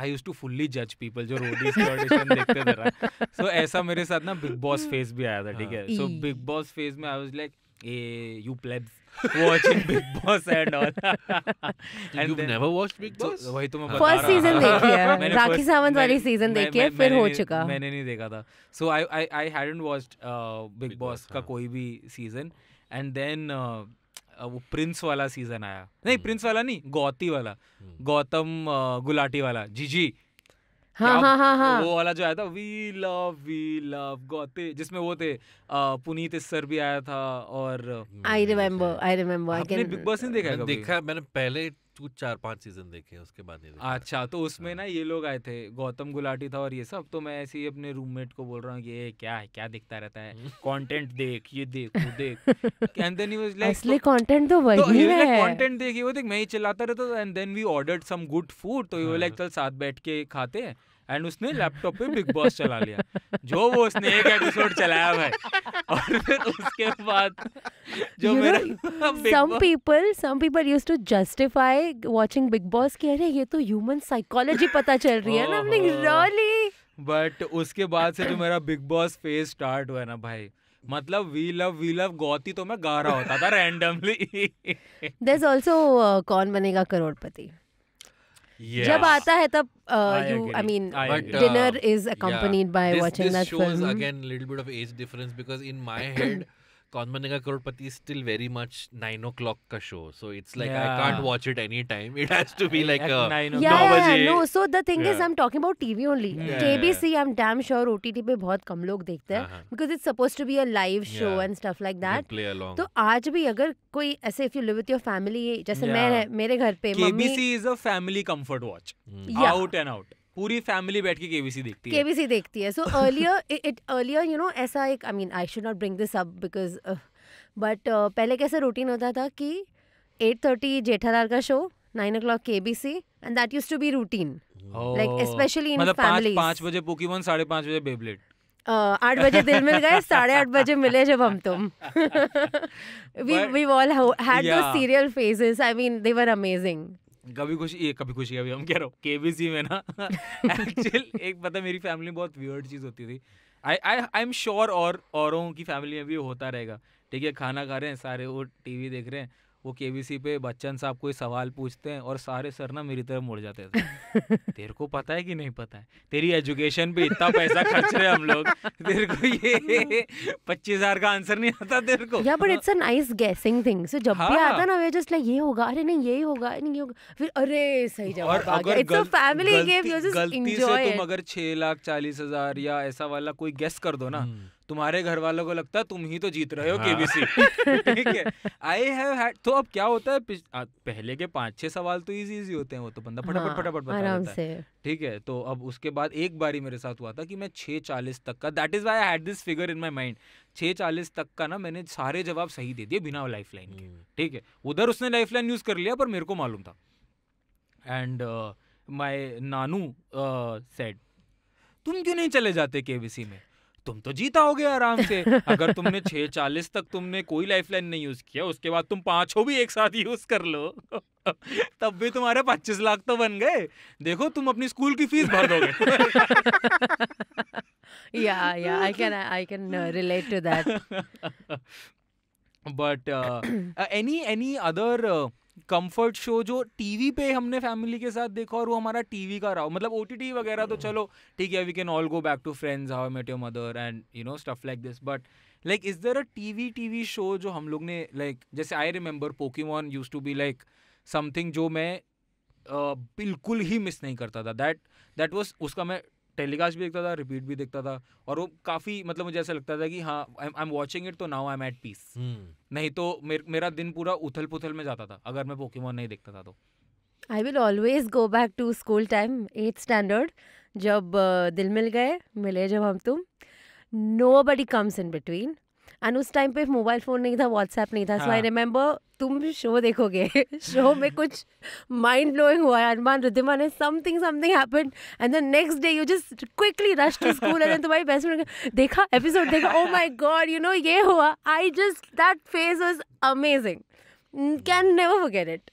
आई यूज़ टू फुल्ली जज पीपल जो रोडीज के ऑडिशन देखते थे ना सो ऐसा मेरे साथ ना बिग बॉस फ़ेज़ भी आया था ठीक है सो। बिग बॉस फ़ेज़ में I was like a you plebs watching Big Boss and all You've then, never watched Big Boss? वही तो मैं. बता सीज़न हूँ। देखी है। राखी सावंत वाली मैं- देखी है फिर हो नहीं- चुका। मैंने नहीं देखा था। So I I I hadn't watched Big Big Boss Boss, का हाँ. कोई भी सीज़न एंड देन वो प्रिंस वाला सीज़न आया। नहीं प्रिंस वाला नहीं गौती वाला। गौतम uh, गुलाटी वाला। जीजी हाँ हाँ हाँ हाँ। वो वाला जो आया था we love we love Gauti जिसमें वो थे पुनीत इस्सर भी आया था और आई रिमेम्बर आई रिमेम्बर आपने बिग बॉस नहीं देखा है? देखा मैंने पहले कुछ चार पाँच सीज़न देखे हैं, उसके बाद नहीं अच्छा तो उसमें ना ये लोग आए थे गौतम गुलाटी था और ये सब तो मैं ऐसे ही अपने रूममेट को बोल रहा हूँ कि ये क्या है क्या दिखता रहता है? कंटेंट देख ये देख वो देख। And then he was like असली कंटेंट तो वही है। कंटेंट देखिए वो देख मैं ही चलाता रहता था. And then we ordered some good food तो ये लाइक चल साथ बैठ के खाते हैं। एंड उसने लैपटॉप पे बिग बॉस चला लिया। जो वो उसने एक एपिसोड चलाया भाई। और फिर उसके बाद जो You मेरा know, Big some Boss- people some people used to justify watching big कि अरे ये तो human psychology पता चल रही है ना। ओहो। really? बट उसके बाद से जो मेरा बिग बॉस फ़ेज़ स्टार्ट हुआ ना भाई मतलब we love we love Gauti तो मैं गा रहा होता था रैंडमली there's also uh, कौन बनेगा करोड़पति? जब आता है तब I uh, you I agree. mean I But, agree. dinner uh, is accompanied by this, watching this that shows film again little bit of age difference because in my head कॉन्मनिका Crorepati still very much nine o'clock का show so it's like I can't watch it any time it has to be like no so the thing is I am talking about TV only KBC I am damn sure OTT पे बहुत कम लोग देखते हैं because it's suppose to be a live show and stuff like that तो आज भी अगर कोई ऐसे if you live with your family जैसे मैं मेरे घर पे KBC is a family comfort watch out and out पूरी फैमिली बैठ के केबीसी देखती है। केबीसी देखती है। So earlier it earlier you know ऐसा एक I mean I should not bring this up because but पहले कैसे रूटीन होता था कि 8:30 जेठालाल का show 9 o'clock KBC and that used to be routine like especially in मतलब पाँच बजे पोकीमोन साढ़े पाँच बजे बेबलेट Uh, आठ बजे दिल मिल गए साढ़े आठ बजे Mile Jab Hum Tum. We we all had those serial phases. I mean they were amazing. कभी खुशी ये कभी खुशी अभी हम कह रहा हूँ केबीसी में ना एक्चुअल एक पता है, मेरी फैमिली में बहुत वियर्ड चीज़ होती थी। आई आई आई एम श्योर और औरों की फैमिली में भी होता रहेगा। ठीक है खाना खा रहे हैं सारे वो टीवी देख रहे हैं वो केबीसी पे बच्चन साहब कोई सवाल पूछते हैं और सारे सर ना मेरी तरफ़ मुड़ जाते थे तेरे को पता है कि नहीं पता है? तेरी एजुकेशन पे इतना पैसा खर्च रहे हम लोग। तेरे को ये पच्चीस हज़ार का आंसर नहीं आता तेरे को। या but it's a nice guessing thing so जब भी। आता ना वे जस्ट लाइक ये होगा अरे नहीं यही होगा नहीं ये होगा। फिर अरे सही जवाब आ गया। अगर it's a family game you just enjoy से तुम अगर छह लाख चालीस हज़ार या ऐसा वाला कोई गेस कर दो ना Hmm. तुम्हारे घर वालों को लगता है तुम ही तो जीत रहे हो हाँ। केबीसी ठीक है। आई हैव हैड तो अब क्या होता है पहले के पाँच छह सवाल तो इजी इजी होते हैं वो तो बंदा फटाफट फटाफट बता हाँ, देता है। ठीक है तो अब उसके बाद एक बारी मेरे साथ हुआ था कि मैं छः चालीस तक का that is why I had this figure in my mind छः चालीस तक का ना मैंने सारे जवाब सही दे दिए बिना लाइफ लाइन के। Hmm. ठीक है उधर उसने लाइफ लाइन यूज़ कर लिया पर मेरे को मालूम था। एंड माई नानू सेड तुम क्यों नहीं चले जाते केबीसी में? तुम तो जीता हो गया आराम से। अगर तुमने छः चालीस तक तुमने कोई लाइफ लाइन नहीं यूज़ किया उसके बाद तुम पाँचों भी एक साथ यूज़ कर लो। तब भी तुम्हारे पच्चीस लाख तो बन गए। देखो तुम अपनी स्कूल की फ़ीस भर दोगे। या या I can I can relate to that but any any other comfort show जो टीवी पे हमने फैमिली के साथ देखा और वो हमारा टीवी का रहा मतलब ओटीटी वगैरह तो चलो ठीक है we can all go back to Friends How Met Your Mother and you know stuff like this but like is there a TV TV show जो हम लोग ने लाइक like, जैसे I remember Pokemon use to be like something जो मैं uh, बिल्कुल ही miss नहीं करता था। दैट दैट वॉज़ उसका मैं टेलीकास्ट भी देखता था रिपीट भी देखता था और वो काफ़ी मतलब मुझे ऐसा लगता था कि हाँ आई एम वॉचिंग इट तो now I am at peace. नहीं तो मेर, मेरा दिन पूरा उथल पुथल में जाता था अगर मैं पोकेमोन नहीं देखता था तो। I will always go back to school time at standard जब Dil Mil Gaye Mile Jab Hum Tum. Nobody comes in between and उस टाइम पे मोबाइल फ़ोन नहीं था व्हाट्सएप नहीं था। सो आई। रिमेंबर तुम शो देखोगे। शो में कुछ माइंड ब्लोइंग हुआ है अरमान रिद्धिमा ने something something happened and the next day you just quickly rush to school and तुम्हारी बेस्ट फ्रेंड देखा एपिसोड देखा oh my God you know ये हुआ। I just that phase was amazing can never forget it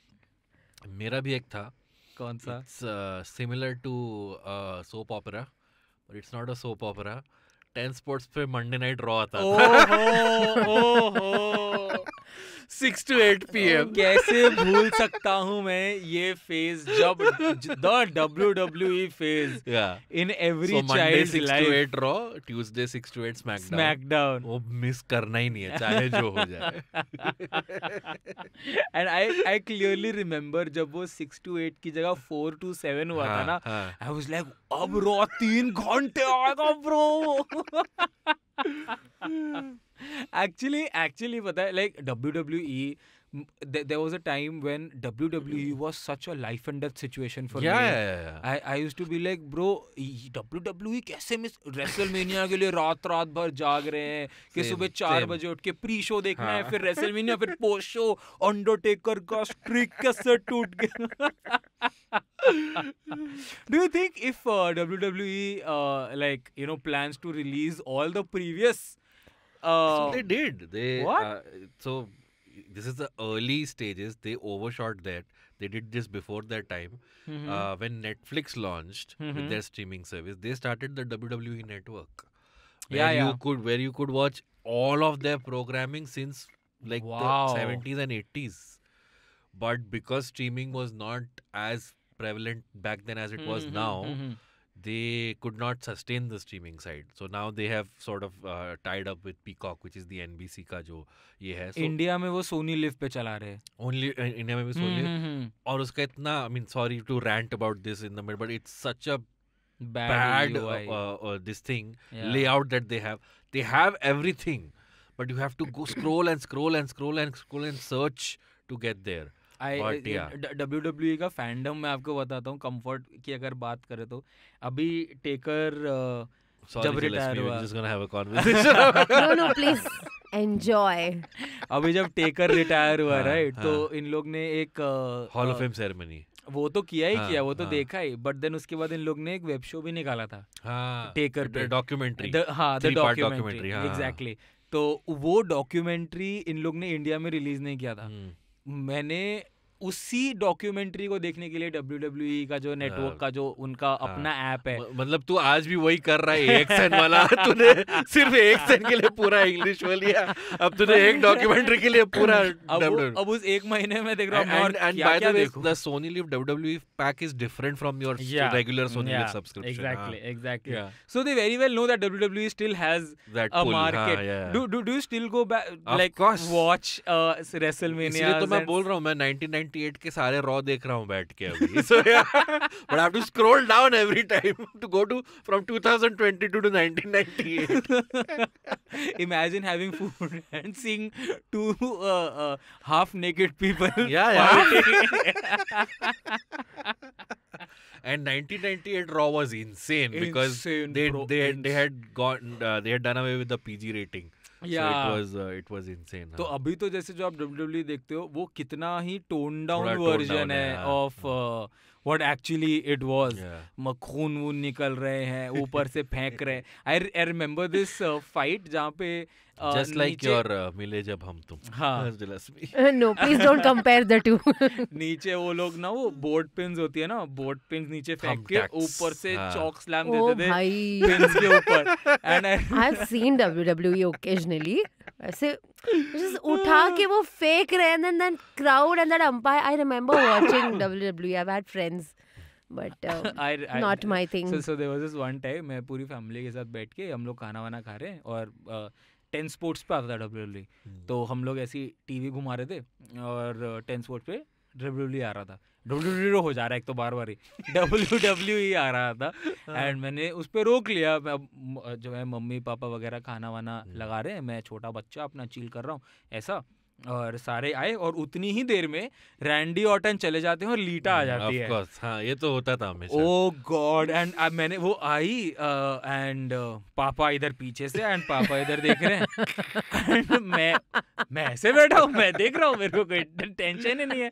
मेरा भी एक था। कौन सा? To uh, soap opera, but it's not a soap opera. Ten Sports पे मंडे नाइट रॉ आता. था। Six to eight P M कैसे भूल सकता हूँ मैं ये फ़ेज़ जब the W W phase in every child life at Raw Tuesday six to eight SmackDown SmackDown वो मिस करना ही नहीं है चाहे जो हो जाए। And I I clearly remember जब वो सिक्स टू एट की जगह फोर टू सेवन हुआ था ना हाँ, हाँ। आई वाज लाइक अब रो तीन घंटे आएगा ब्रो एक्चुअली एक्चुअली पता है like W W E there was a time when WWE was such a life and death situation for Yeah, me. yeah, yeah, yeah. I I used to be like, bro, ये WWE कैसे miss WrestleMania के लिए रात रात भर जाग रहे हैं कि Same, सुबह चार same. बजे उठ के प्री शो देखना है हाँ. फिर रेसलमेनिया फिर पोस्ट शो अंडरटेकर का स्ट्रिक कैसे टूट गया Do you think if uh, WWE uh, like you know plans to release all the previous uh, so they did. They what? Uh, so this is the early stages. They overshot that. They did this before their time. mhm. Uh, when Netflix launched Mhm. with their streaming service, they started the WWE network. Where Yeah, you could where you could watch all of their programming since like Wow. the 70s and 80s. But because streaming was not as prevalent back then as it was Mhm, now, mhm they could not sustain the streaming side. So now they have sort of uh, tied up with Peacock, which is the NBC का जो ये है. So India में वो Soni live पे चला रहे हैं only uh, India में भी सोनी हम्म, हम्म, और उसका इतना I mean sorry to rant about this in the middle, but it's such a hmm. bad, bad uh, UI. uh, uh, this thing Yeah. layout that they have. They have everything, but you have to go scroll and scroll and scroll and scroll and search to get there. W W E का fandom मैं आपको बताता हूँ comfort की अगर बात करें तो अभी टेकर जब we're हुआ। अभी जब टेकर रिटायर हुआ हाँ, राइट तो हाँ। इन लोग ने एक अ, of Fame ceremony. वो तो किया ही हाँ, किया वो तो हाँ। देखा ही बट देन उसके बाद इन लोग ने एक वेब शो भी निकाला था हाँ, the पे। द हाँ द डॉक्यूमेंट्री documentary, हाँ, हाँ। एग्जैक्टली तो वो डॉक्यूमेंट्री इन लोग ने इंडिया में रिलीज़ नहीं किया था हम्म, मैंने उसी डॉक्यूमेंट्री को देखने के लिए डब्ल्यू डब्ल्यू का जो नेटवर्क हाँ। का जो उनका हाँ। अपना ऐप है। मतलब तू आज भी वही कर रहा है एक सेंट वाला। तूने सिर्फ़ एक सेंट के लिए पूरा इंग्लिश बोलिया अब तूने एक डॉक्यूमेंट्री के लिए पूरा अब, अब, अब उस एक महीने में देख रहा हूँ Sony pack is different from your regular Sony so they very well know that W W still has a like watch मैं बोल रहा हूँ 1998 के सारे रॉ देख रहा हूँ बैठ के अभी so yeah but I have to scroll down every time to go to from 2022 to 1998 imagine having food and seeing two uh, uh, half naked people Yeah, yeah. fighting. and 1998 raw was insane because Insane, they bro, they they ins- had gone uh, they had done away with the PG rating So it was it तो हाँ. अभी तो जैसे जो आप W देखते हो वो कितना ही टोन डाउन वर्जन है, है हाँ, of what actually it was. खून वून निकल रहे हैं ऊपर से फेंक रहे I I remember this fight जहाँ पे uh, just like नीचे- your uh, मिले जब हम तुम हाँ no, please don't compare the two. नीचे वो लोग ना वो बोर्ड पिन्स होती है ना बोर्ड पिन्स नीचे फेंक के ऊपर से हाँ। चौक स्लैम oh, देते थे. पिन्स के ऊपर and I've seen WWE occasionally. ऐसे just उठा के वो फेंक रहे and then that crowd and that umpire. I remember watching WWE. I've had friends, but um, I, not my thing. So, so there was this one time मैं पूरी family के साथ बैठ के हम लोग खाना वाना खा रहे हैं और टेन स्पोर्ट्स पे आता था डब्ल्यू तो हम लोग ऐसी टीवी घुमा रहे थे और टेन स्पोर्ट्स पे डब्ल्यू आ रहा था। डब्ल्यू डब्ल्यू हो जा रहा है एक तो बार बार। ही डब्ल्यू डब्ल्यू ही आ रहा था। एंड मैंने उस पर रोक लिया। मैं अब जो है मम्मी पापा वगैरह खाना वाना लगा रहे हैं। मैं छोटा बच्चा अपना चील कर रहा हूँ। ऐसा। और सारे आए और उतनी ही देर में रैंडी ऑटन चले जाते हैं और लीटा आ जाती है। course. हाँ ये तो होता था हमेशा। ओ गॉड एंड मैंने वो आई एंड पापा इधर पीछे से एंड पापा इधर देख रहे हैं। एंड मैं मैं ऐसे बैठा हूँ मैं देख रहा हूँ मेरे को कोई टेंशन ही नहीं है।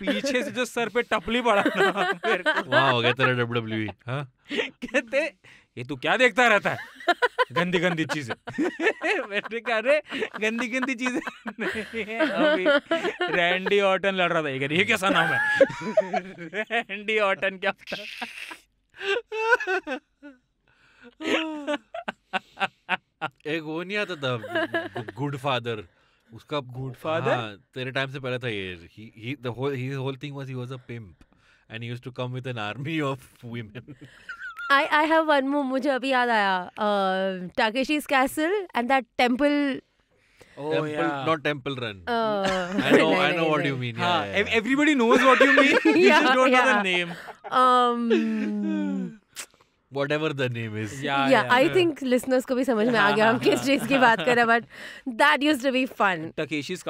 पीछे से जो सर पे टपली पड़ा वहाँ हो गया तेरा डब्ल्यू हाँ? कहते ये तू क्या देखता रहता है? गंदी गंदी चीज़ें। मैंने कहा अरे गंदी गंदी चीज़ें। नहीं अभी रैंडी ऑटन लड़ रहा था। ये ये कैसा नाम है? रैंडी ऑटन क्या एक वो नहीं आता था गुड फादर उसका गुड फादर हाँ, तेरे टाइम से पहले था ये। He he the whole his whole thing was he was a pimp and he used to come with an army of women I I have one more मुझे अभी याद आया। Takeshi's Castle and that temple को भी समझ में आ गया हम किस चीज़ की बात करें but that use to be fun Takeshi's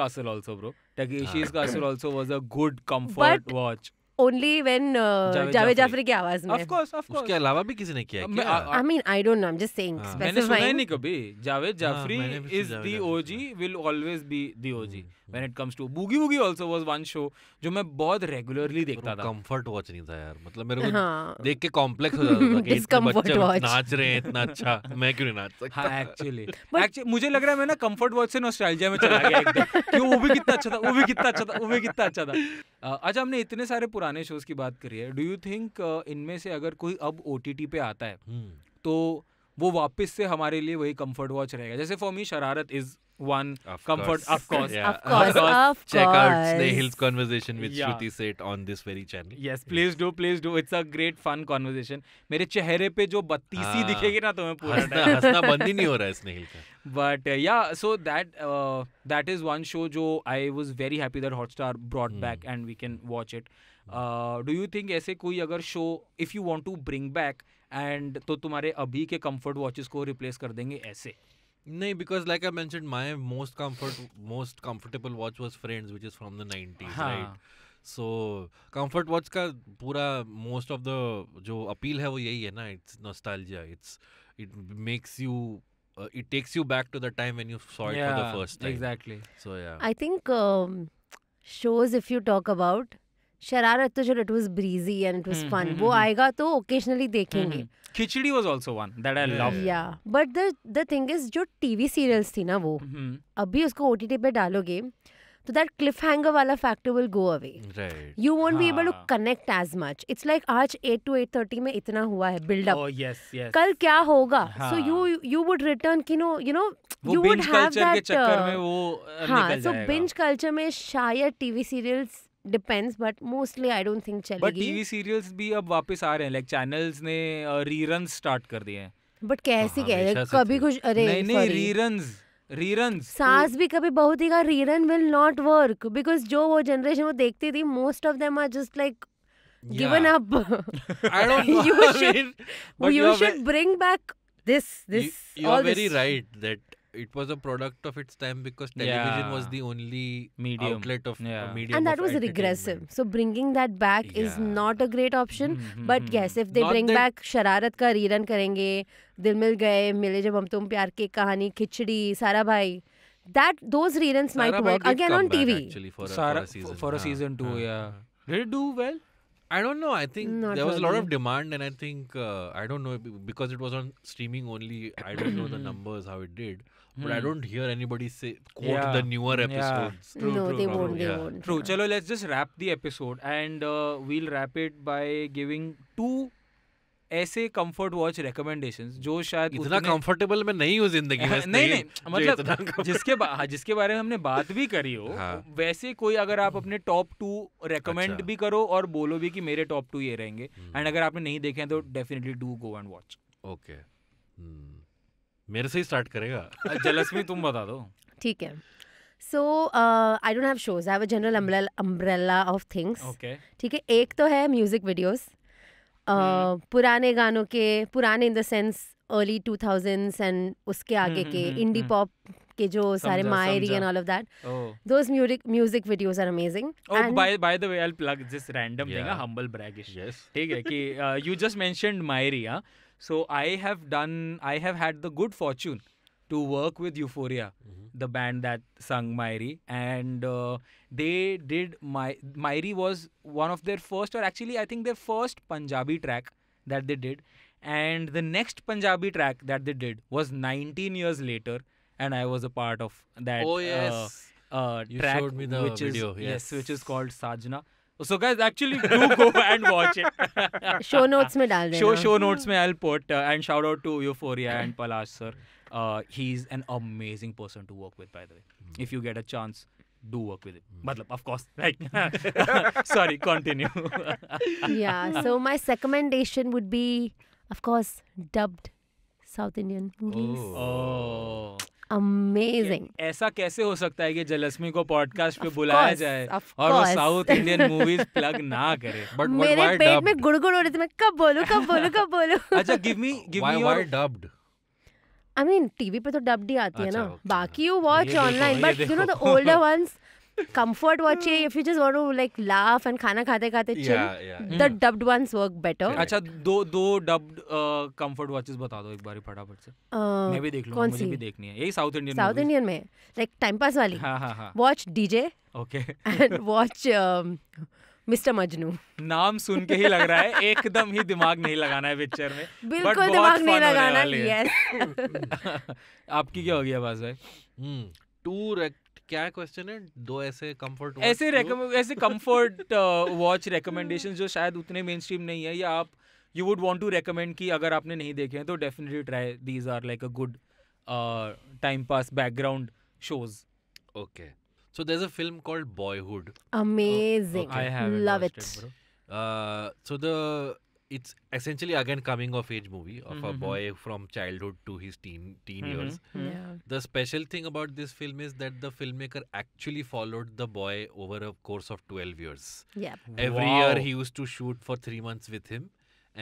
good comfort watch only when uh, Jaffrey. Jaffrey की आवाज़ में। Of course, of course. उसके अलावा भी किसी ने किया है क्या? I mean I don't know I'm just saying हाँ. मैंने सुना ही नहीं कभी। जावेद जाफरी मैंने भी इज़ सुना the Javed OG Jaffrey. Will always be the OG hmm, when it comes to Boogie Woogie also was one show जो मैं बहुत रेगुलरली देखता था। कंफर्ट वॉच नहीं था यार। मतलब मेरे को हाँ। देख के कॉम्प्लेक्स हो जाता था कि इतने Discomfort बच्चे watch. नाच रहे हैं इतना अच्छा मैं क्यों नहीं नाच सकता? हाँ एक्चुअली एक्चुअली मुझे लग रहा है मैं ना कंफर्ट वॉच से नॉस्टैल्जिया में चला गया एकदम। कि वो भी कितना अच्छा था वो भी कितना अच्छा था वो भी कितना अच्छा था। अ, आज हमने इतने सारे पुराने शोज़ की बात करी है डू यू थिंक इनमें से अगर कोई अब ओटीटी पे आता है हम्म, तो वो वापस से हमारे लिए वही कंफर्ट वॉच रहेगा जैसे for me Shararat is one Of comfort course. of course Yeah. of course of course. Check out course Snehil's conversation with Yeah. Shruti Seth on this very channel. yes please do please do it's a great fun conversation मेरे चेहरे पे जो बत्तीसी हाँ। दिखेगी ना तुम्हें पूरा हंसना हंसना बंद ही नहीं हो रहा है स्नेहिल का but uh, yeah so that uh, that is one show jo i was very happy that hotstar brought Hmm. back and we do you think ऐसे कोई अगर show if you want to bring back and तो तुम्हारे अभी के comfort watches को replace कर देंगे ऐसे? नहीं बिकॉज़ लाइक आई मैं my most comfort most comfortable watch was Friends which is from the ninety so comfort watch का पूरा मोस्ट ऑफ़ द जो अपील है वो यही है ना it's nostalgia it's it makes you it takes you back to the time when you saw it for the first exactly so या I think shows if you talk about Shararat तो चलो it was breezy and it was hmm, fun. हम्म, वो हम्म, आएगा तो occasionally देखेंगे। Mhm. Khichdi also one that I Yeah. loved. Yeah but the the thing is जो TV serials थी ना वो. अभी उसको ओटीटी पे डालोगे तो दैट क्लिफ हैंगर वाला factor will go away you won't be able to. Connect as much it's like आज 8 टू 8:30 में इतना हुआ है बिल्डअप oh yes yes. कल क्या होगा? So. You you would return कि नो यू नो वो you would binge have के चक्कर uh, में वो uh, हाँ सो बिंज कल्चर में शायद TV serials depends but mostly I don't think चलेगी। बट टीवी सीरियल्स भी अब वापस आ रहे हैं लाइक चैनल्स ने रीरन स्टार्ट कर दिए हैं। बट कैसे कह से कभी कुछ अरे नहीं नहीं. रीरन्स रीरन्स सास भी कभी बहुत ही का rerun will not work because जो वो जनरेशन वो देखती थी most of them are just like given Yeah. Up I don't know You I should- mean, but you should bring back this this you, you are very right that it was a product of its time because television was Yeah. the only Medium. outlet of Yeah. uh, medium and that of was regressive entertainment. so bringing that back is Yeah. not a great option Mhm, but mhm, yes mhm. if they Not bring that- back शरारत का rerun करेंगे दिल मिल गए मिले जब हम तुम प्यार की कहानी खिचड़ी सारा भाई that those reruns might Sarabhai work did again come on back TV actually for a, Sara- for a season for a हाँ, season two, हाँ, yeah. हाँ. Did it do well? I don't know. I think Not there was a lot of really. demand, and I think uh, I don't know b- because it was on streaming only. I don't know the numbers how it did, But I Hmm. don't hear anybody say quote Yeah. the newer episodes. Yeah. True, no true, they true, won't they yeah. won't True. Chalo, let's just wrap the episode and uh, we'll wrap it by giving two ऐसे comfort watch recommendations जो शायद इतना comfortable में नहीं हूँ ज़िंदगी में नहीं नहीं मतलब जिसके बा, हाँ, जिसके बारे में हमने बात भी करी हो हाँ। वैसे कोई अगर आप अपने टॉप टू रेकमेंड अच्छा। भी करो और बोलो भी कि मेरे टॉप टू ये रहेंगे हम्म। एंड अगर आपने नहीं देखे हैं तो definitely do go and watch Okay. Hmm. मेरे से ही स्टार्ट करेगा। जलस्मी तुम बता दो। ठीक है। So I don't have shows I have a general umbrella of things okay ठीक है एक तो है म्यूज़िक वीडियोस हम्म। पुराने गानों के पुराने in the sense early 2000s and उसके आगे हम्म, के हम्म, indie. Pop ke and all of that. Oh. Those music music videos are amazing. Oh, by by the way, I'll plug this random thing, a humble braggish. Yes. Okay, uh, you just mentioned Mairi, so I have done, I have had the good fortune to work with Euphoria, mm-hmm. the band that sang Mairi, and uh, they did my Mairi was one of their first, or actually I think their first Punjabi track that they did, and the next Punjabi track that they did was 19 years later and I was a part of that. oh uh, yes uh, You track showed me the which video, is yes. which is yes. called Sajna. So guys, actually do go and watch it. Show notes में डाल देना show show notes mein I'll put uh, and shout out to Euphoria and Palash sir. Uh, he's an amazing person to work with, by the way. If you get a chance, do work with him. Matlab, of course. Like, sorry, continue. yeah so my recommendation would be of course dubbed south indian movies oh. Amazing. ऐसा कैसे हो सकता है कि जलस्मी को podcast पे बुलाया जाए और वो साउथ इंडियन मूवीज़ प्लग ना करे? बट मेरे पेट में गुड़गुड़ हो रही थी मैं कब बोलू कब बोलू कब बोलू? अच्छा give me give me your dubbed I mean TV पे तो डब्ड ही आती है अच्छा, ना बाकी you watch online but you know the older ones comfort watch if you just want to like laugh and खाना खाते खाते chill Yeah, yeah. the dubbed ones work better. अच्छा दो दो डब्ड कंफर्ट वॉचेस बता दो एक बार फटाफट से Uh, मैं भी देख लूँगा मुझे? भी देखनी है यही साउथ इंडियन साउथ इंडियन में लाइक टाइम पास वाली हाँ हाँ हाँ watch DJ okay and watch Mister Majnu नाम सुन के ही लग रहा है एकदम ही दिमाग नहीं लगाना है पिक्चर में बिल्कुल दिमाग नहीं लगाना है। यस आपकी क्या होगी आवाज़ भाई Hmm. क्या क्वेश्चन है? दो ऐसे कंफर्ट ऐसे ऐसे कंफर्ट वॉच रिकमेंडेशन जो शायद उतने मेन स्ट्रीम नहीं है या आप you would want to recommend कि अगर आपने नहीं देखे हैं तो definitely try these are like a good time pass background shows okay. So there's a film called boyhood. Amazing. I have love it bro. Uh, so the it's essentially again coming of age movie of a Mhm. boy from childhood to his teen teen Mhm. years yeah the special thing about this film is that the filmmaker actually followed the boy over a course of 12 years yeah every year he used to shoot for 3 months with him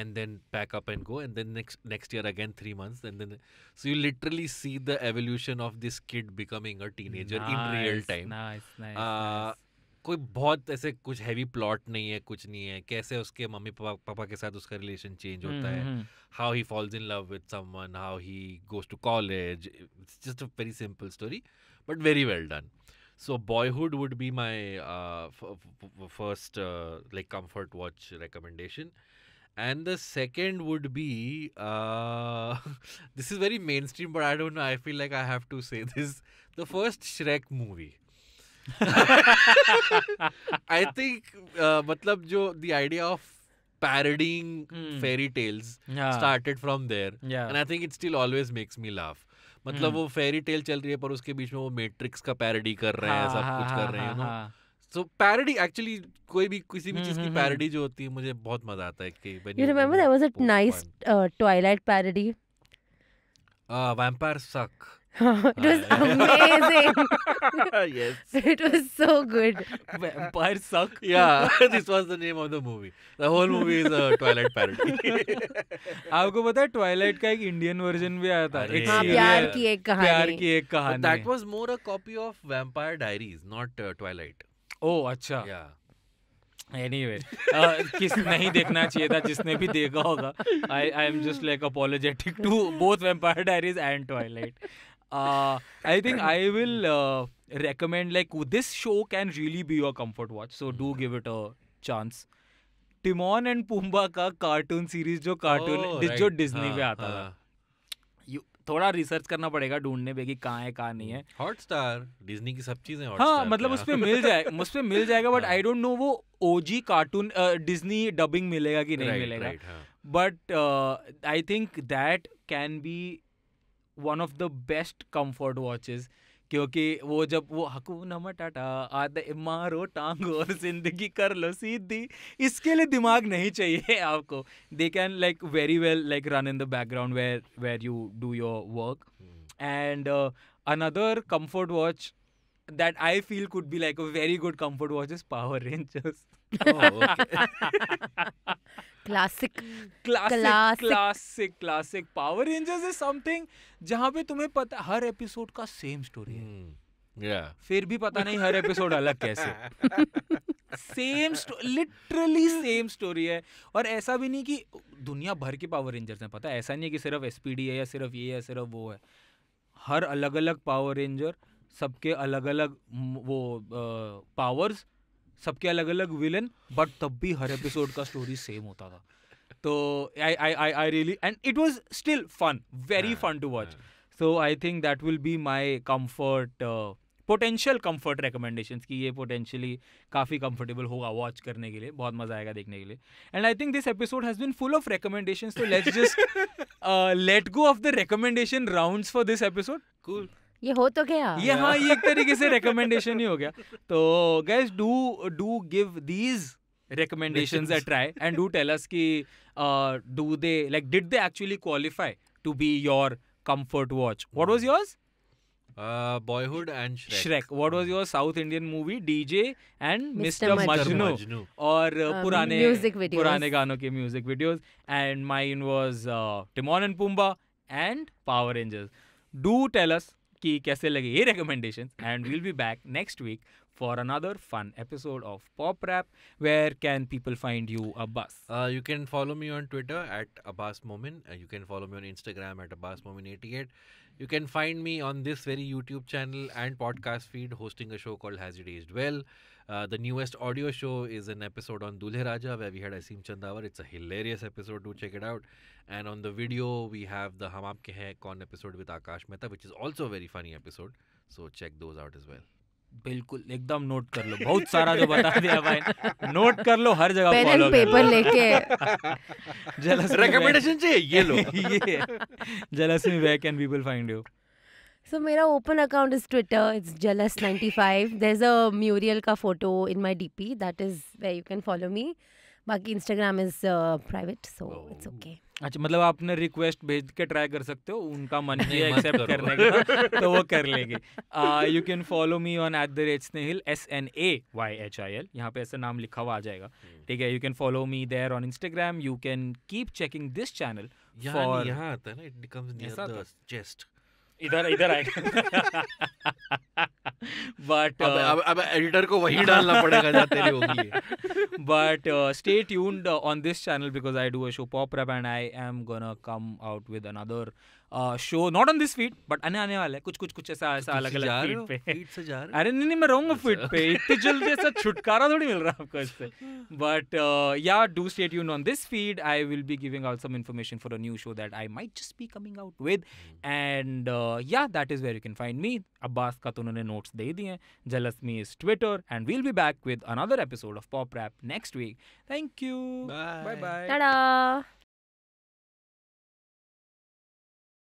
and then pack up and go and then next next year again 3 months and then so you literally see the evolution of this kid becoming a teenager in real time nice nice, ah, nice. कोई बहुत ऐसे कुछ heavy plot नहीं है कुछ नहीं है। कैसे उसके मम्मी पापा पापा के साथ उसका रिलेशन चेंज होता है how he. Falls in love with someone how he goes to college it's just a very simple story but very well done so boyhood would be my first like comfort watch recommendation and the second would be this is very mainstream but I don't know I feel like I have to say this the first Shrek movie I think uh, मतलब जो the idea of parodying fairy tales started from there and I think it still always makes me laugh मतलब hmm. वो fairy tale चल रही है पर उसके बीच में वो मैट्रिक्स का पैरडी कर रहे हैं सब हाँ, कुछ हाँ, कर रहे हैं सो पैरडी एक्चुअली कोई भी किसी भी hmm, चीज़ की hmm, पैरडी जो होती है मुझे बहुत मज़ा आता है कि you remember there was a nice Twilight parody a vampire suck twilight uh, it was Ah, amazing yes it was so good Vampire suck. yeah this was the name of the movie the whole movie is a twilight parody आपको पता है Twilight का एक Indian version भी आया था एक हाँ प्यार है। की एक प्यार की एक कहानी that was more a copy of vampire diaries not uh, twilight ओ अच्छा yeah एनीवे किस नहीं देखना चाहिए था जिसने भी देखा होगा I I am just like apologetic to both Vampire Diaries and Twilight I think I will recommend like this show can really be your comfort watch so do give it a chance Timon and Pumbaa का cartoon series जो cartoon Oh, जो right. Disney पे हाँ, आता था हाँ। थोड़ा research करना पड़ेगा ढूँढने पे कि कहाँ है कहाँ नहीं है हॉटस्टार डिज्नी की सब चीज़ें हाँ मतलब उस पे मिल जाए उस पे मिल जाएगा बट। आई डोंट नो वो ओजी कार्टून डिज्नी डबिंग मिलेगा कि नहीं right, मिलेगा। But I think that can be one of the best comfort watches क्योंकि वो जब वो हकू हकूना मटाटा आदे मारो टांग और ज़िंदगी कर लो सीधी। इसके लिए दिमाग नहीं चाहिए आपको। They can like very well like run in the background where where you do your work and another another watch watch that I feel could be like a very good comfort watch is Power Rangers. Classic, Classic. classic, classic. Power Rangers is something जहाँ पे तुम्हें पता हर episode का same story है Hmm. Yeah. फिर भी पता नहीं हर एपिसोड अलग कैसे सेम लिटरली सेम स्टोरी है और ऐसा भी नहीं कि दुनिया भर के पावर रेंजर्स हैं पता है ऐसा नहीं है कि सिर्फ़ एसपीडी है या सिर्फ़ ये है सिर्फ़ वो है हर अलग अलग पावर रेंजर सबके अलग अलग वो पावर्स सबके अलग अलग विलन बट तब भी हर एपिसोड का स्टोरी सेम होता था। तो I I I I really and it was still fun very fun to watch i think that will be my comfort uh, potential comfort recommendations की ये पोटेंशियली काफ़ी कंफर्टेबल होगा वॉच करने के लिए बहुत मज़ा आएगा देखने के लिए। And I think this episode has been full of recommendations तो let's just let go of the recommendation rounds for this episode Cool. ये हो तो गया ये हाँ ये एक तरीके से रिकमेंडेशन ही हो गया तो guys do do give these recommendations a try and do tell us ki uh, do they like did they actually qualify to be your comfort watch what was yours Uh, Boyhood and Shrek. shrek what was your south indian movie dj and Mr. mr, Majnu. majnu. और uh, Um, पुराने music videos. पुराने गानों के music videos and mine was Timon and Pumbaa and Power Rangers do tell us कि कैसे लगे ये recommendations and we'll be back next week for another fun episode of Pop Rap where can people find you Abbas Uh, you can follow me on Twitter at Abbas Momin. Uh, you can follow me on Instagram at Abbas Momin88. You can find me on this very YouTube channel and podcast feed hosting a show called Has It Aged Well. Uh, the newest audio show is an episode on Dulhe Raja where we had Asim Chandawar. It's a hilarious episode. Do check it out. And on the video, we have the Hum Aapke Hai Kaun episode with Akash Mehta, which is also a very funny episode. So check those out as well. बिल्कुल एकदम note कर लो बहुत सारा जो बता दिया भाई note कर लो हर जगह पेन फॉलो एंड पेपर लेके जेलस Recommendation चाहिए ये लो. ये जेलस में where can people find you So मेरा open account is Twitter. It's jealous95. There's a Muriel का photo in my DP. That is where you can follow me. बाकी Instagram is uh, private, so it's Oh. अच्छा मतलब आपने request भेज के try कर सकते हो उनका मन नहीं, किया एक्सेप्ट करने का तो वो कर लेंगे you can follow me on at the rate Snehil S N A Y H I L यहाँ पे ऐसा नाम लिखा हुआ आ जाएगा ठीक है you can follow me there on Instagram you can keep checking this channel यहाँ फॉर यहाँ आता है ना it becomes near ऐसा the आता chest. इधर इधर आए। बट अब अब एडिटर को वही डालना पड़ेगा जहाँ तेरी होगी but stay tuned on this channel because I do a show pop rap and I am gonna come out with another out not on this feed not on this feed but आने आने वाला है। कुछ कुछ कुछ ऐसा ऐसा अलग अलग? फ़ीड पे। Feed से जा रहे अरे नहीं नहीं मैं रहूँगा फ़ीड अच्छा। पे। इतनी जल्दी ऐसा छुटकारा थोड़ी मिल रहा है आपको इससे। But yeah do stay tune on this feed I will be giving out some information for a new show that I might just be coming out with and yeah that is where you can find me Abbas का तो उन्होंने notes दे दिए हैं। Jealous me is Twitter and we'll be back with another episode of pop rap next week thank you bye bye Ta-da!